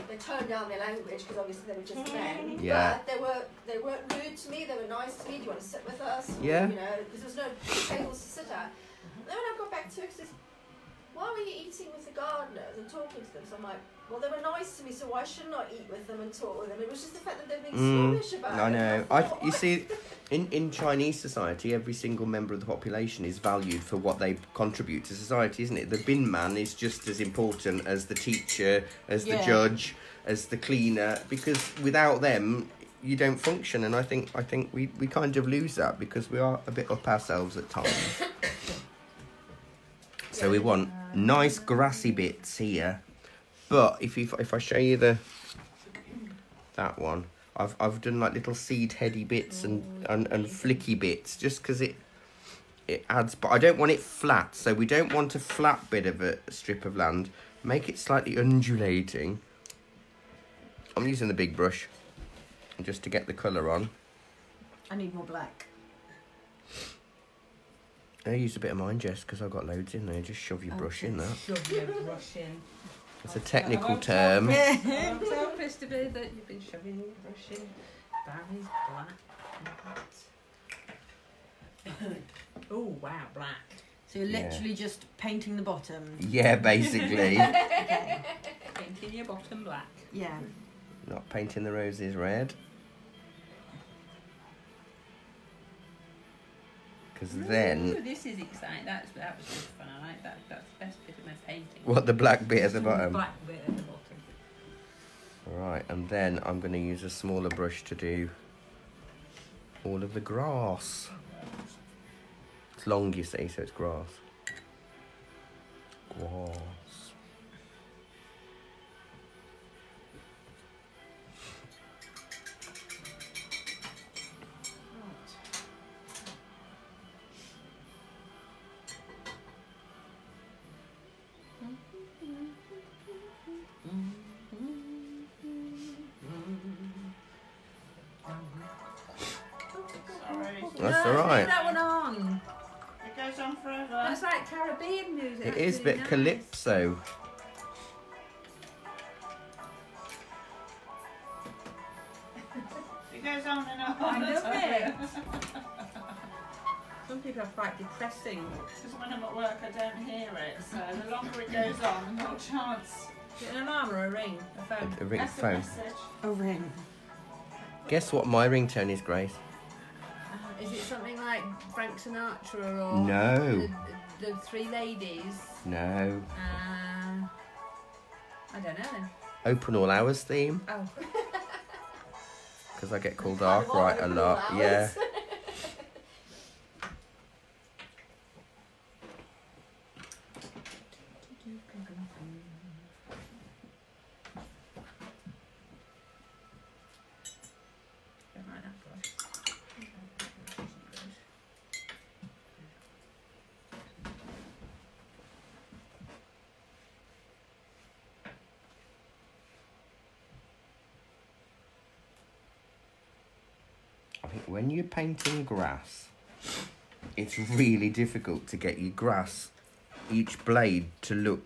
They toned down their language because obviously they were just men. Yeah. But they were they weren't rude to me. They were nice to me. Do you want to sit with us? Yeah. You know, because there was no tables to sit at. And then when I got back to it, she says, "Why were you eating with the gardeners and talking to them?" So I'm like, "Well, they were nice to me, so why shouldn't I eat with them and talk with them?" It was just the fact that they're being Mm, snobbish about I it. know. And I you see, in in Chinese society, every single member of the population is valued for what they contribute to society, isn't it? The bin man is just as important as the teacher, as the Yeah. judge, as the cleaner, because without them. You don't function, and I think I think we, we kind of lose that because we are a bit up ourselves at times. So we want nice grassy bits here, but if you if I show you the that one, I've I've done like little seed heady bits and and, and flicky bits just because it it adds. But I don't want it flat, so we don't want a flat bit of a strip of land. make it slightly undulating. I'm using the big brush just to get the colour on. I need more black. I use a bit of mine, Jess, because I've got loads in there. Just shove your oh, brush in there. Shove your brush in. It's a technical I won't term. tell- I won't tell Christopher that you've been shoving your brush Barry's black. oh wow, black. So you're Yeah. literally just painting the bottom. Yeah, basically. Okay. Painting your bottom black. Yeah. Not painting the roses red. Because Ooh, then, this is exciting. That's that was good fun. I like that. That's the best bit of my painting. what the black bit at the bottom. Black bit at the bottom. Right, and then I'm going to use a smaller brush to do all of the grass. It's long, you see, so it's grass. Grass. Bit nice. calypso. It goes on and on. I love it. Some people are quite depressing. Because when I'm at work, I don't hear it. So the longer it goes on, the more chance. Is it an alarm or a ring? A phone? A ring That's the phone. message. A ring. Guess what my ringtone is, Grace? Uh, is it something like Frank Sinatra or No. the, the Three Ladies? No. Uh, I don't know then. Open all hours theme, Oh, because I get called Arkwright a lot. Yeah. hours. don't like that brush. I think when you're painting grass, it's really difficult to get your grass, each blade to look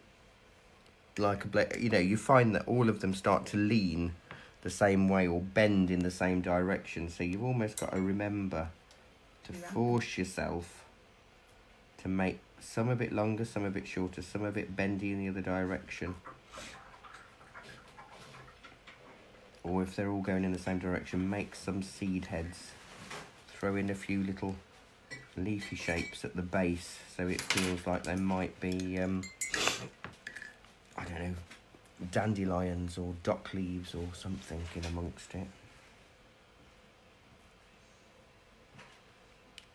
like a blade. You know, you find that all of them start to lean the same way or bend in the same direction. So you've almost got to remember to Yeah. force yourself to make some a bit longer, some a bit shorter, some a bit bendy in the other direction. Or if they're all going in the same direction, make some seed heads. Throw in a few little leafy shapes at the base so it feels like there might be, um, I don't know, dandelions or dock leaves or something in amongst it.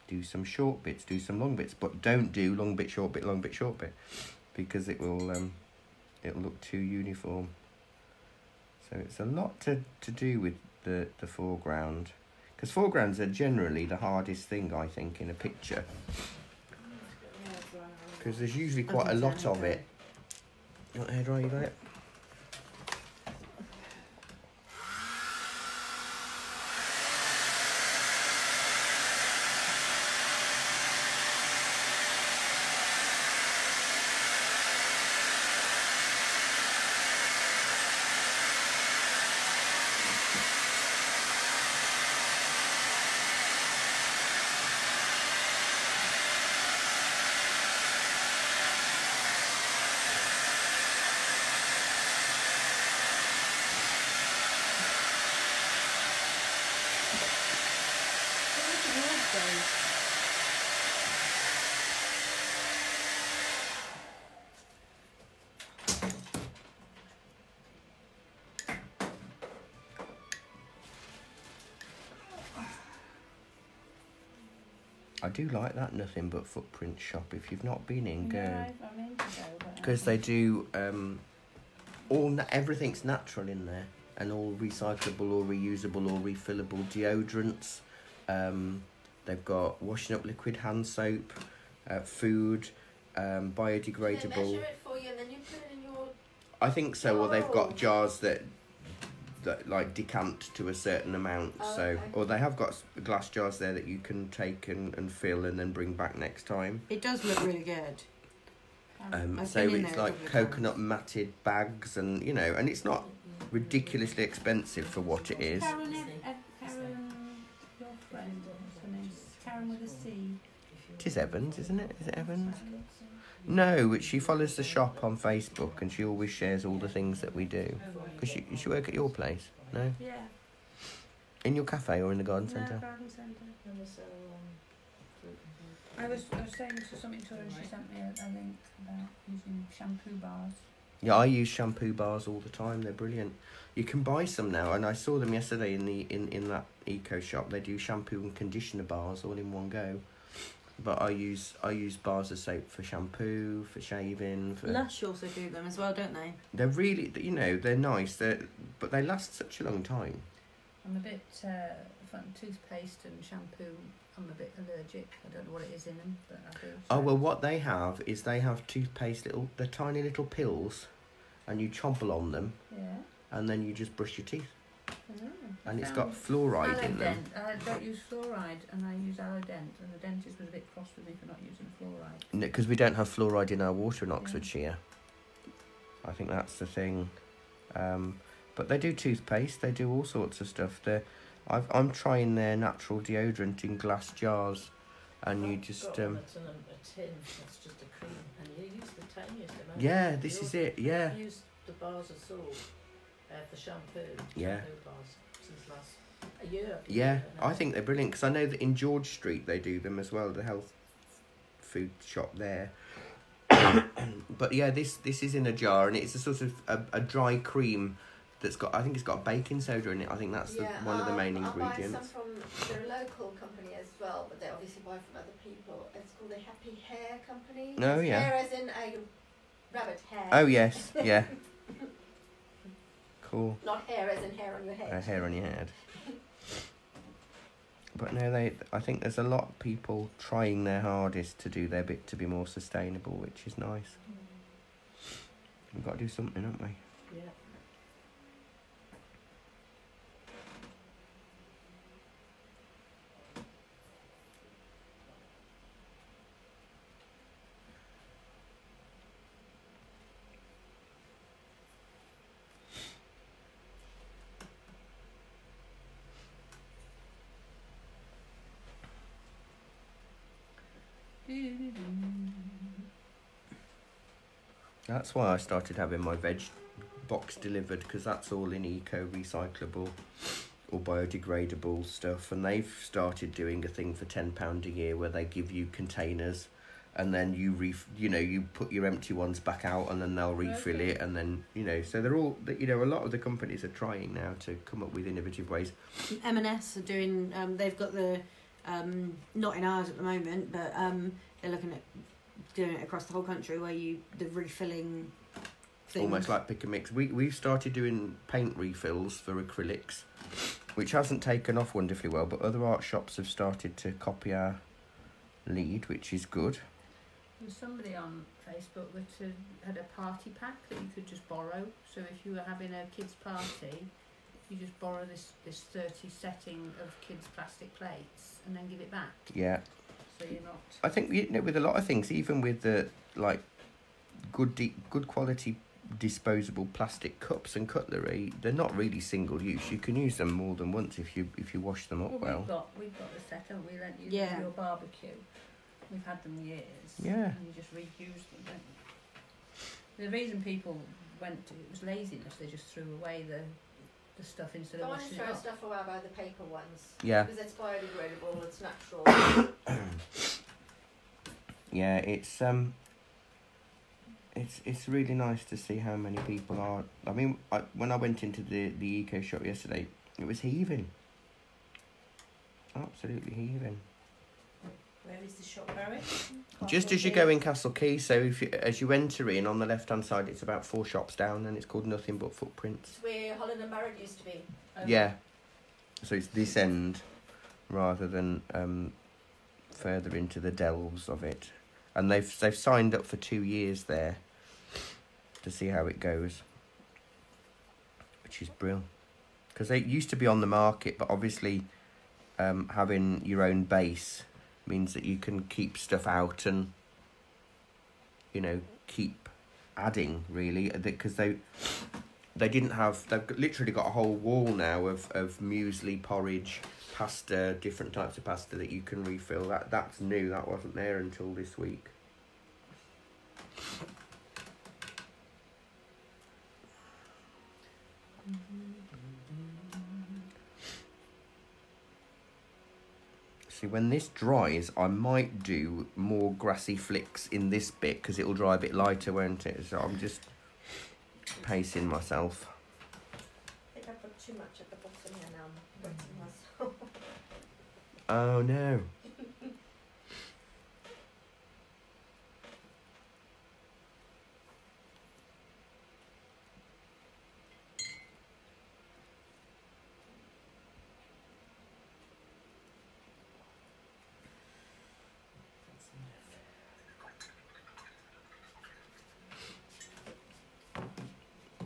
Do some short bits, do some long bits, but don't do long bit, short bit, long bit, short bit, because it will um, it'll look too uniform. So it's a lot to, to do with the, the foreground. Because foregrounds are generally the hardest thing, I think, in a picture. Because there's usually quite a lot of it. You want a hairdryer, you got it? Do like that nothing but footprint shop. If you've not been in, go. No, I, I meant to go, but Because they do um, all na- everything's natural in there, and all recyclable or reusable or refillable deodorants. Um, they've got washing up liquid hand soap, uh, food, um, biodegradable. measure it for you and then you put it in your I think so, or they've got jars that that like decant to a certain amount. Oh, so, okay. or they have got glass jars there that you can take and, and fill and then bring back next time. It does look really good. Um, so it's like couple of coconut matted bags, and you know, and it's not ridiculously expensive for what it is. Karen, Ev- Ev- Karen, your friend, what's her name? Karen with a C. It is Evans, isn't it? Is it Evans? No, but she follows the shop on Facebook and she always shares all the things that we do. Because she, she work at your place? No? Yeah. In your cafe or in the garden No, centre? garden centre. And they sell, um, fruit and I was, I was saying to something to her and she sent me a, a link about using shampoo bars. Yeah, I use shampoo bars all the time. They're brilliant. You can buy some now, and I saw them yesterday in the in, in that eco shop. They do shampoo and conditioner bars all in one go. But I use I use bars of soap for shampoo, for shaving, for Lush also do them as well, don't they? they're really you know they're nice. They but they last such a long time. I'm a bit, uh, from toothpaste and shampoo, I'm a bit allergic. I don't know what it is in them, but I do. Oh well, what they have is they have toothpaste little they're tiny little pills, and you chomple on them, Yeah. and then you just brush your teeth, I and it's got fluoride in them. I don't use fluoride and I use Aloe Dent and the dentist was a bit cross with me for not using fluoride. because we don't have fluoride in our water in Oxfordshire. I think that's the thing. Um, but they do toothpaste. They do all sorts of stuff. They, I've, I'm trying their natural deodorant in glass jars, and you I've just got one um, that's in a, a tin, that's just a cream, and you use the tiniest amount. yeah, this You is it. Yeah, Use the bars of salt uh, for shampoo. Yeah. Shampoo bars since last a year. yeah. I think they're brilliant because I know that in George Street they do them as well. The health food shop there. but yeah, this this is in a jar and it's a sort of a, a dry cream that's got I think it's got baking soda in it. I think that's the, yeah, one of the um, main I buy ingredients. some from they're a local company as well, but they obviously buy from other people. It's called the Happy Hare Company. Oh, yeah. Hare as in a rabbit hare. Oh yes, yeah. Cool. Not hair as in hair on your head. A hair on your head. But no, they. I think there's a lot of people trying their hardest to do their bit to be more sustainable, which is nice. Mm. We've got to do something, haven't we? Yeah. That's why I started having my veg box delivered because that's all in eco recyclable or biodegradable stuff. And they've started doing a thing for ten pound a year where they give you containers, and then you ref- you know you put your empty ones back out, and then they'll refill Okay. it, and then you know so they're all you know a lot of the companies are trying now to come up with innovative ways. M&S are doing. Um, they've got the um, not in ours at the moment, but um, they're looking at doing it across the whole country where you the refilling. Thing. Almost like pick and mix. We we've started doing paint refills for acrylics, which hasn't taken off wonderfully well, but other art shops have started to copy our lead, which is good. There's somebody on Facebook that had, had a party pack that you could just borrow. So if you were having a kids' party, you just borrow this, this 30 setting of kids' plastic plates and then give it back. Yeah, So you're not. I think you know with a lot of things, even with the like good de- good quality disposable plastic cups and cutlery, they're not really single use. You can use them more than once if you if you wash them up Well, well. we've got we've got the set, haven't we? Lent you Yeah. your barbecue. We've had them years. Yeah. And you just reuse them, don't you? The reason people went to it was laziness. They just threw away the the stuff instead of Don't want to washing it throw up. stuff away by the paper ones. Yeah, Because it's biodegradable, it's natural. yeah, it's um, it's it's really nice to see how many people are. I mean, I, when I went into the the eco shop yesterday, it was heaving. Absolutely heaving. Where is the shop, Barry? Just as you go in Castle Quay, so if you, as you enter in on the left hand side, it's about four shops down, and it's called Nothing But Footprints. It's where Holland and Barrett used to be. Yeah, so it's this end rather than um, further into the delves of it, and they've they've signed up for two years there to see how it goes. which is brilliant. Because they used to be on the market, but obviously, um, having your own base means that you can keep stuff out and, you know, keep adding really uh, because they they didn't have they've literally got a whole wall now of of muesli porridge pasta different types of pasta that you can refill. That that's new. That wasn't there until this week See, when this dries, I might do more grassy flicks in this bit because it'll dry a bit lighter, won't it? So I'm just pacing myself. I think I put too much at the bottom here now. I'm wetting myself. Oh no.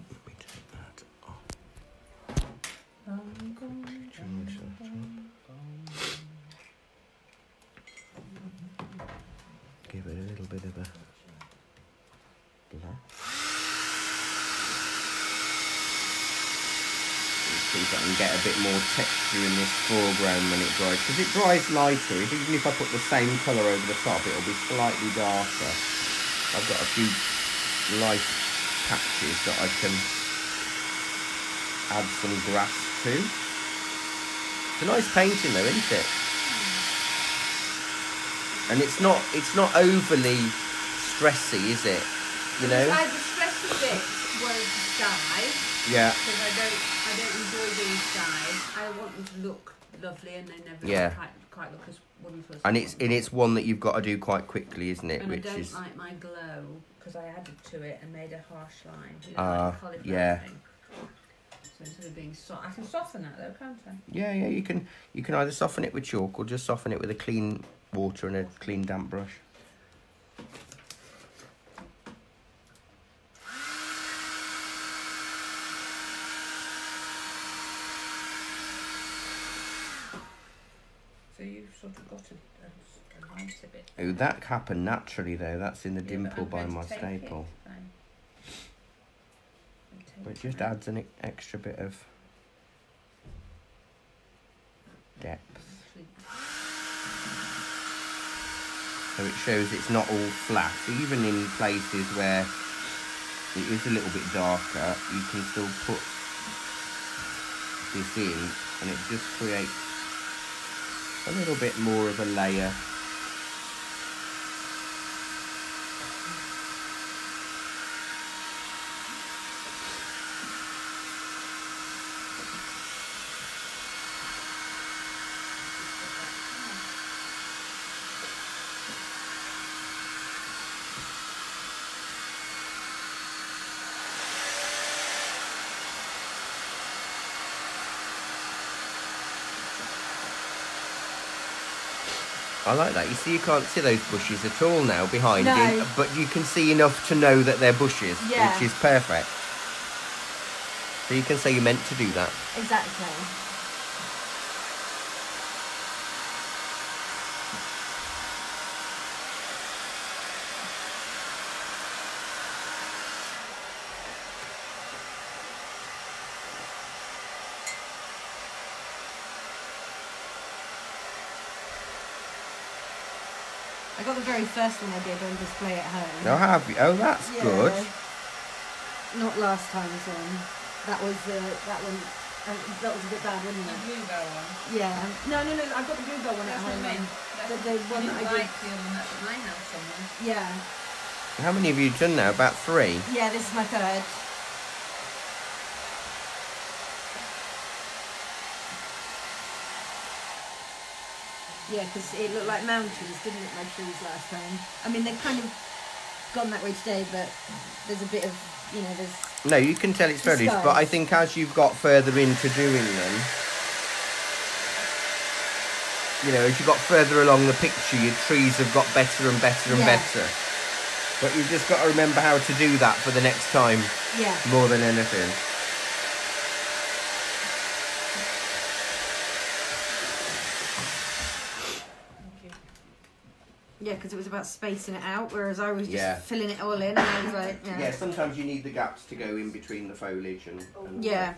Let me take that off. Change that up. Give it a little bit of a black. See if I can get a bit more texture in this foreground when it dries. Because it dries lighter. Even if I put the same colour over the top, it'll be slightly darker. I've got a few light patches that I can add some grass to. It's a nice painting though, isn't it? And it's not it's not overly stressy, is it? You know? The stressy bit was the sky Yeah. because I don't I don't enjoy doing skies. I want them to look lovely and they never Yeah. quite, quite look as wonderful. As And it's and it's one that you've got to do quite quickly, isn't it? and Which I don't is like my glow because I added to it and made a harsh line. You know, Ah, like yeah. Thing. So instead of being soft, I can soften that though, can't I? yeah, yeah. You can you can either soften it with chalk or just soften it with a clean water and a clean damp brush. So you've sort of got a, a, a lighter bit. Oh, that happened naturally though. That's in the Yeah, dimple by my staple. it, fine. I'll take But it just adds an extra bit of depth. So it shows it's not all flat. Even in places where it is a little bit darker, you can still put this in and it just creates a little bit more of a layer. I like that. You see, you can't see those bushes at all now behind you, but you can see enough to know that they're bushes, Yeah. which is perfect. So you can say you meant to do that. Exactly. Very first one I did on display at home. Oh, have you? Oh, that's Yeah. good. Not last time's one. That was uh, that one. Uh, that was a bit bad, wasn't it? The it? bluebell one. Yeah. No, no, no. I've got the bluebell one at That's what home. I That's The, the one that I didn't did. like the other one at my house somewhere. Yeah. How many have you done now? About three? Yeah. This is my third. Yeah, because it looked like mountains, didn't it, my trees last time? I mean, they've kind of gone that way today, but there's a bit of, you know, there's No, you can tell it's foliage, but I think as you've got further into doing them, you know, as you got further along the picture, your trees have got better and better and Yeah. better. But you've just got to remember how to do that for the next time yeah. more than anything. Yeah, because it was about spacing it out, whereas I was just Yeah. filling it all in, and I was like, Yeah. yeah, sometimes you need the gaps to go in between the foliage and. and oh. yeah.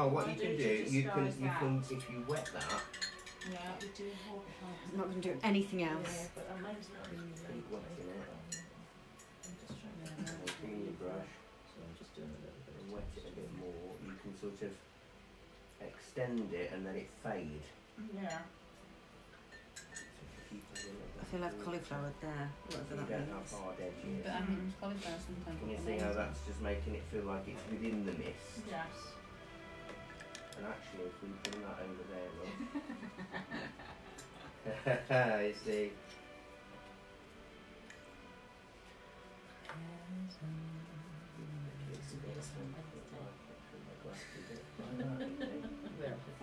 Oh, what you can do do, you can, you that? can, if you wet that, Yeah, we do hold I'm not going to do anything else. but mine's not really Keep. I'm just trying to clean your brush, So I'm just doing a little bit and of wet it a bit more, you can sort of extend it and then it fade. Yeah. So if you keep it a little I feel like more, cauliflower there, so whatever you that don't have means. hard edges. But I mean, cauliflower sometimes Can you see how that's just making it feel like it's within the mist? Yes. And actually, if we bring that over there, look. you see?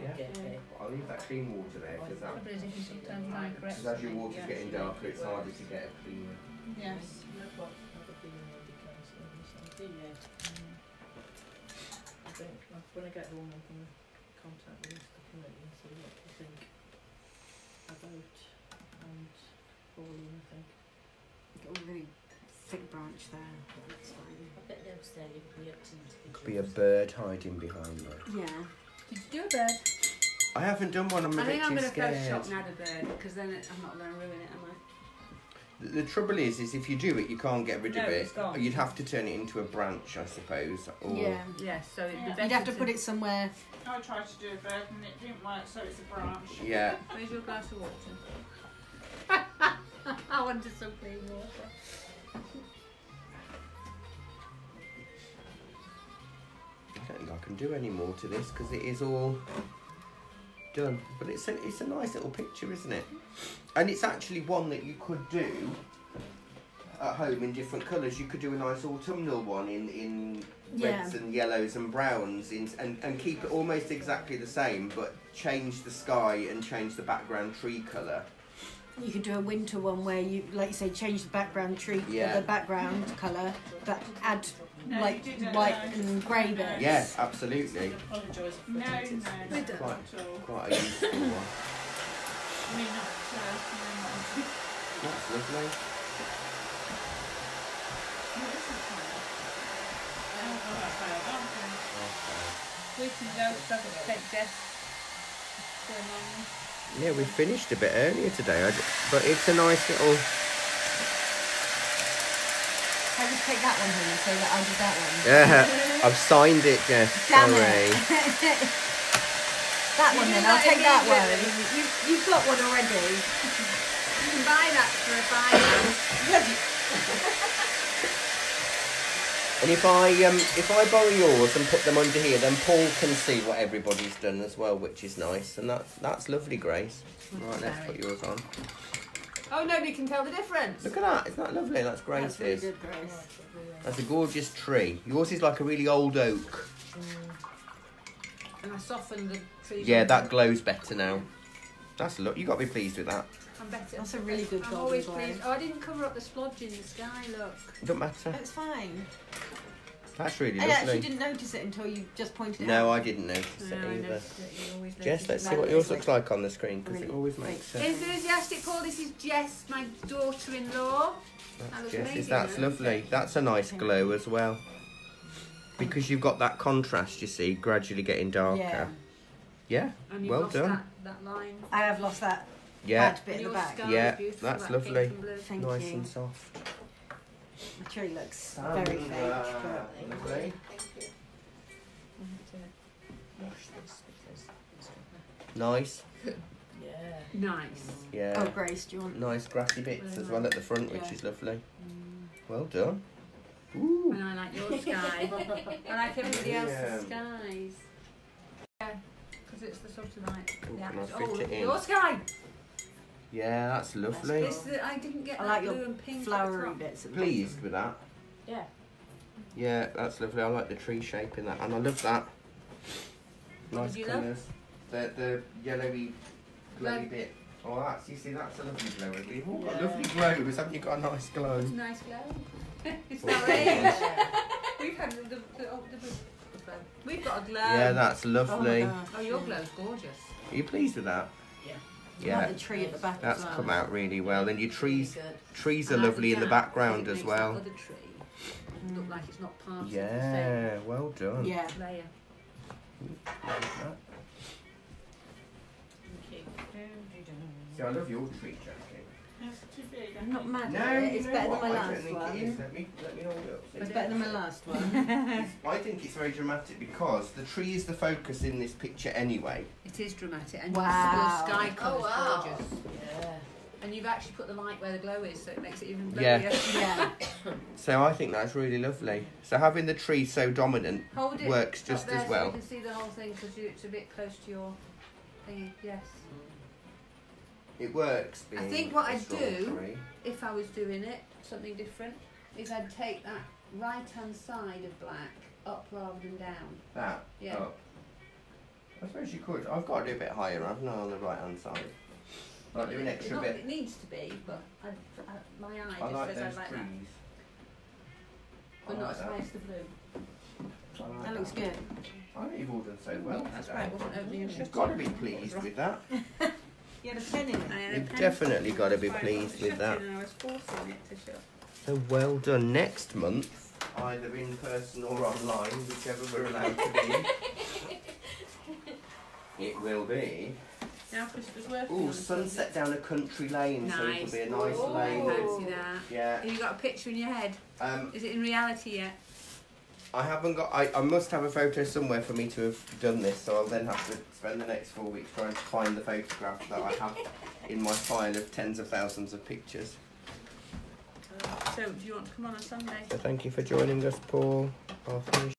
Yeah. I'll leave that clean water there because that, Trouble is, if you sometimes because as your water's getting darker, it's harder to get a clean. Yes. I've got another feeling of the council or something. Yeah. I think when I get home, I'm going to contact the Easter Committee and see what they think about and Pauline, I think. Got a really thick branch there. That's fine. I bet downstairs you could be up to Could be a bird hiding behind there. Yeah. Did you do a bird? I haven't done one. I'm a I bit think I'm too going to scared. Photoshop now the bird because then it, I'm not going to ruin it, am I? The, the trouble is, is if you do it, you can't get rid No, of it. it's gone. You'd have to turn it into a branch, I suppose. Or Yeah. Yes, so it'd be Yeah. better You'd have to put it somewhere. I tried to do a bird and it didn't work, so it's a branch. Yeah. Where's your glass of water? I wanted some clean water. I don't think I can do any more to this because it is all done. But it's a, it's a nice little picture, isn't it? And it's actually one that you could do at home in different colours. You could do a nice autumnal one in, in Yeah. reds and yellows and browns in, and, and keep it almost exactly the same, but change the sky and change the background tree colour. You could do a winter one where you, like you say, change the background tree, Yeah. the background colour, but add No, like white no. and grey bits. Yeah, absolutely. apologise for No, no, no, We not don't. Quite. Quite a useful one. I mean, not, uh. That's lovely. No, this is fine. Oh, oh, that's fine. Okay. We can go so I can Jess for a moment. Yeah, we finished a bit earlier today, I d- but it's a nice little. I just take that one home and say that I did that one. Yeah, I've signed it, Jess. Damn Sorry. it. that one You then, I'll that take that one. immediately. You, you've got one already. You can buy that for a fiver. And if I um if I borrow yours and put them under here, then Paul can see what everybody's done as well, which is nice. And that's that's lovely, Grace. Right, let's put yours on. Oh, nobody can tell the difference. Look at that, isn't that lovely? That's That's really Grace's. good, Grace. That's a gorgeous tree. Yours is like a really old oak. And I softened the trees. Yeah, that glows better now. That's look. You got to be pleased with that. I'm better. That's a really good I'm golden always pleased. Oh, I didn't cover up the splodge in the sky. Look. Don't matter. That's fine. That's really I actually lovely. didn't notice it until you just pointed it out. No, out. I didn't notice No, it I either. noticed it. You always Jess, notice let's it. see what yours looks like- like on the screen because it always makes sense. Enthusiastic Paul, this is Jess, my daughter-in-law. That That's looks Jess's. amazing, That's though. lovely. That's a nice glow as well. Because you've got that contrast, you see, gradually getting darker. Yeah. Yeah, And you've well lost done. That, that line. I have lost that yeah, bad bit And at the back. Yeah, that's that lovely. pink and blue. Thank nice you. and soft. The tree looks very fake, uh, but Lovely. I have to wash this because it's Nice. Yeah. Nice. Yeah. Oh, Grace, do you want? Nice grassy bits as well at the front, which Yeah. is lovely. Mm. Well done. Ooh. And I like your sky. I like everybody else's skies. Yeah, because it's the sort of like Oh, the can I oh, fit Oh, it in? your sky. Yeah, that's lovely. This the, I didn't get I that like blue your and pink. at flowery bits. At the Pleased with that. Yeah. Yeah, that's lovely. I like the tree shape in that, and I love that. Nice did you love? colours. The the yellowy, glowy Glow. bit. Oh, that's you see, that's a lovely glow. We've all got Yeah. lovely glows. Haven't you got a nice glow? It's a nice glow. it's Well, not age. Yeah. We've had the, the, the, oh, the, the. We've got a glow. Yeah, that's Oh lovely. gosh, Oh, your yeah. glow's gorgeous. Are you pleased with that? Yeah. Like the tree at the back that's as well. come out really well. And your trees, Really trees are like lovely in the background as well. That other tree look like it's not part of Yeah, well done. Yeah. the layer. See, I love your tree jacket. That's too big. I'm not mad No, at it. you It's know better what? than my I don't last think one. it is. Let me, let me hold it up. It's better than my last one. I think it's very dramatic because the tree is the focus in this picture anyway. It is dramatic, and Wow. your sky Oh, colour's wow. gorgeous. Yeah. And you've actually put the light where the glow is, so it makes it even Yeah. blowier. yeah. So I think that's really lovely. So having the tree so dominant Hold it works up just there as So well. you can see the whole thing because it's a bit close to your thingy. Yes. It works. I think what I'd do- If I was doing it, something different, is I'd take that right hand side of black up rather than down. That Yeah. up. I suppose you could. I've got to do a bit higher, I've not I, on the right hand side? Like do an extra Not bit. It needs to be, but I, I, my eye I just like says I like trees. that. I But not like as high as the blue. I like That looks good. I think you've all done so well. That's today. right, wasn't opening You've got to be pleased with that. You had a pen in it. I had a You've pen. definitely got to be Sorry, pleased it with was that. shutting And I was forcing it to shut. So well done. Next month, either in person or online, whichever we're allowed to be. it will be. Now Christopher's working Ooh, on sunset down a country lane, so it'll Nice. be a nice Ooh. lane. something. Fancy that. Yeah. Have you got a picture in your head? Um, Is it in reality yet? I haven't got. I, I must have a photo somewhere for me to have done this, so I'll then have to spend the next four weeks trying to find the photograph that I have in my file of tens of thousands of pictures. Uh, so do you want to come on on Sunday? So thank you for joining us, Paul. I'll finish.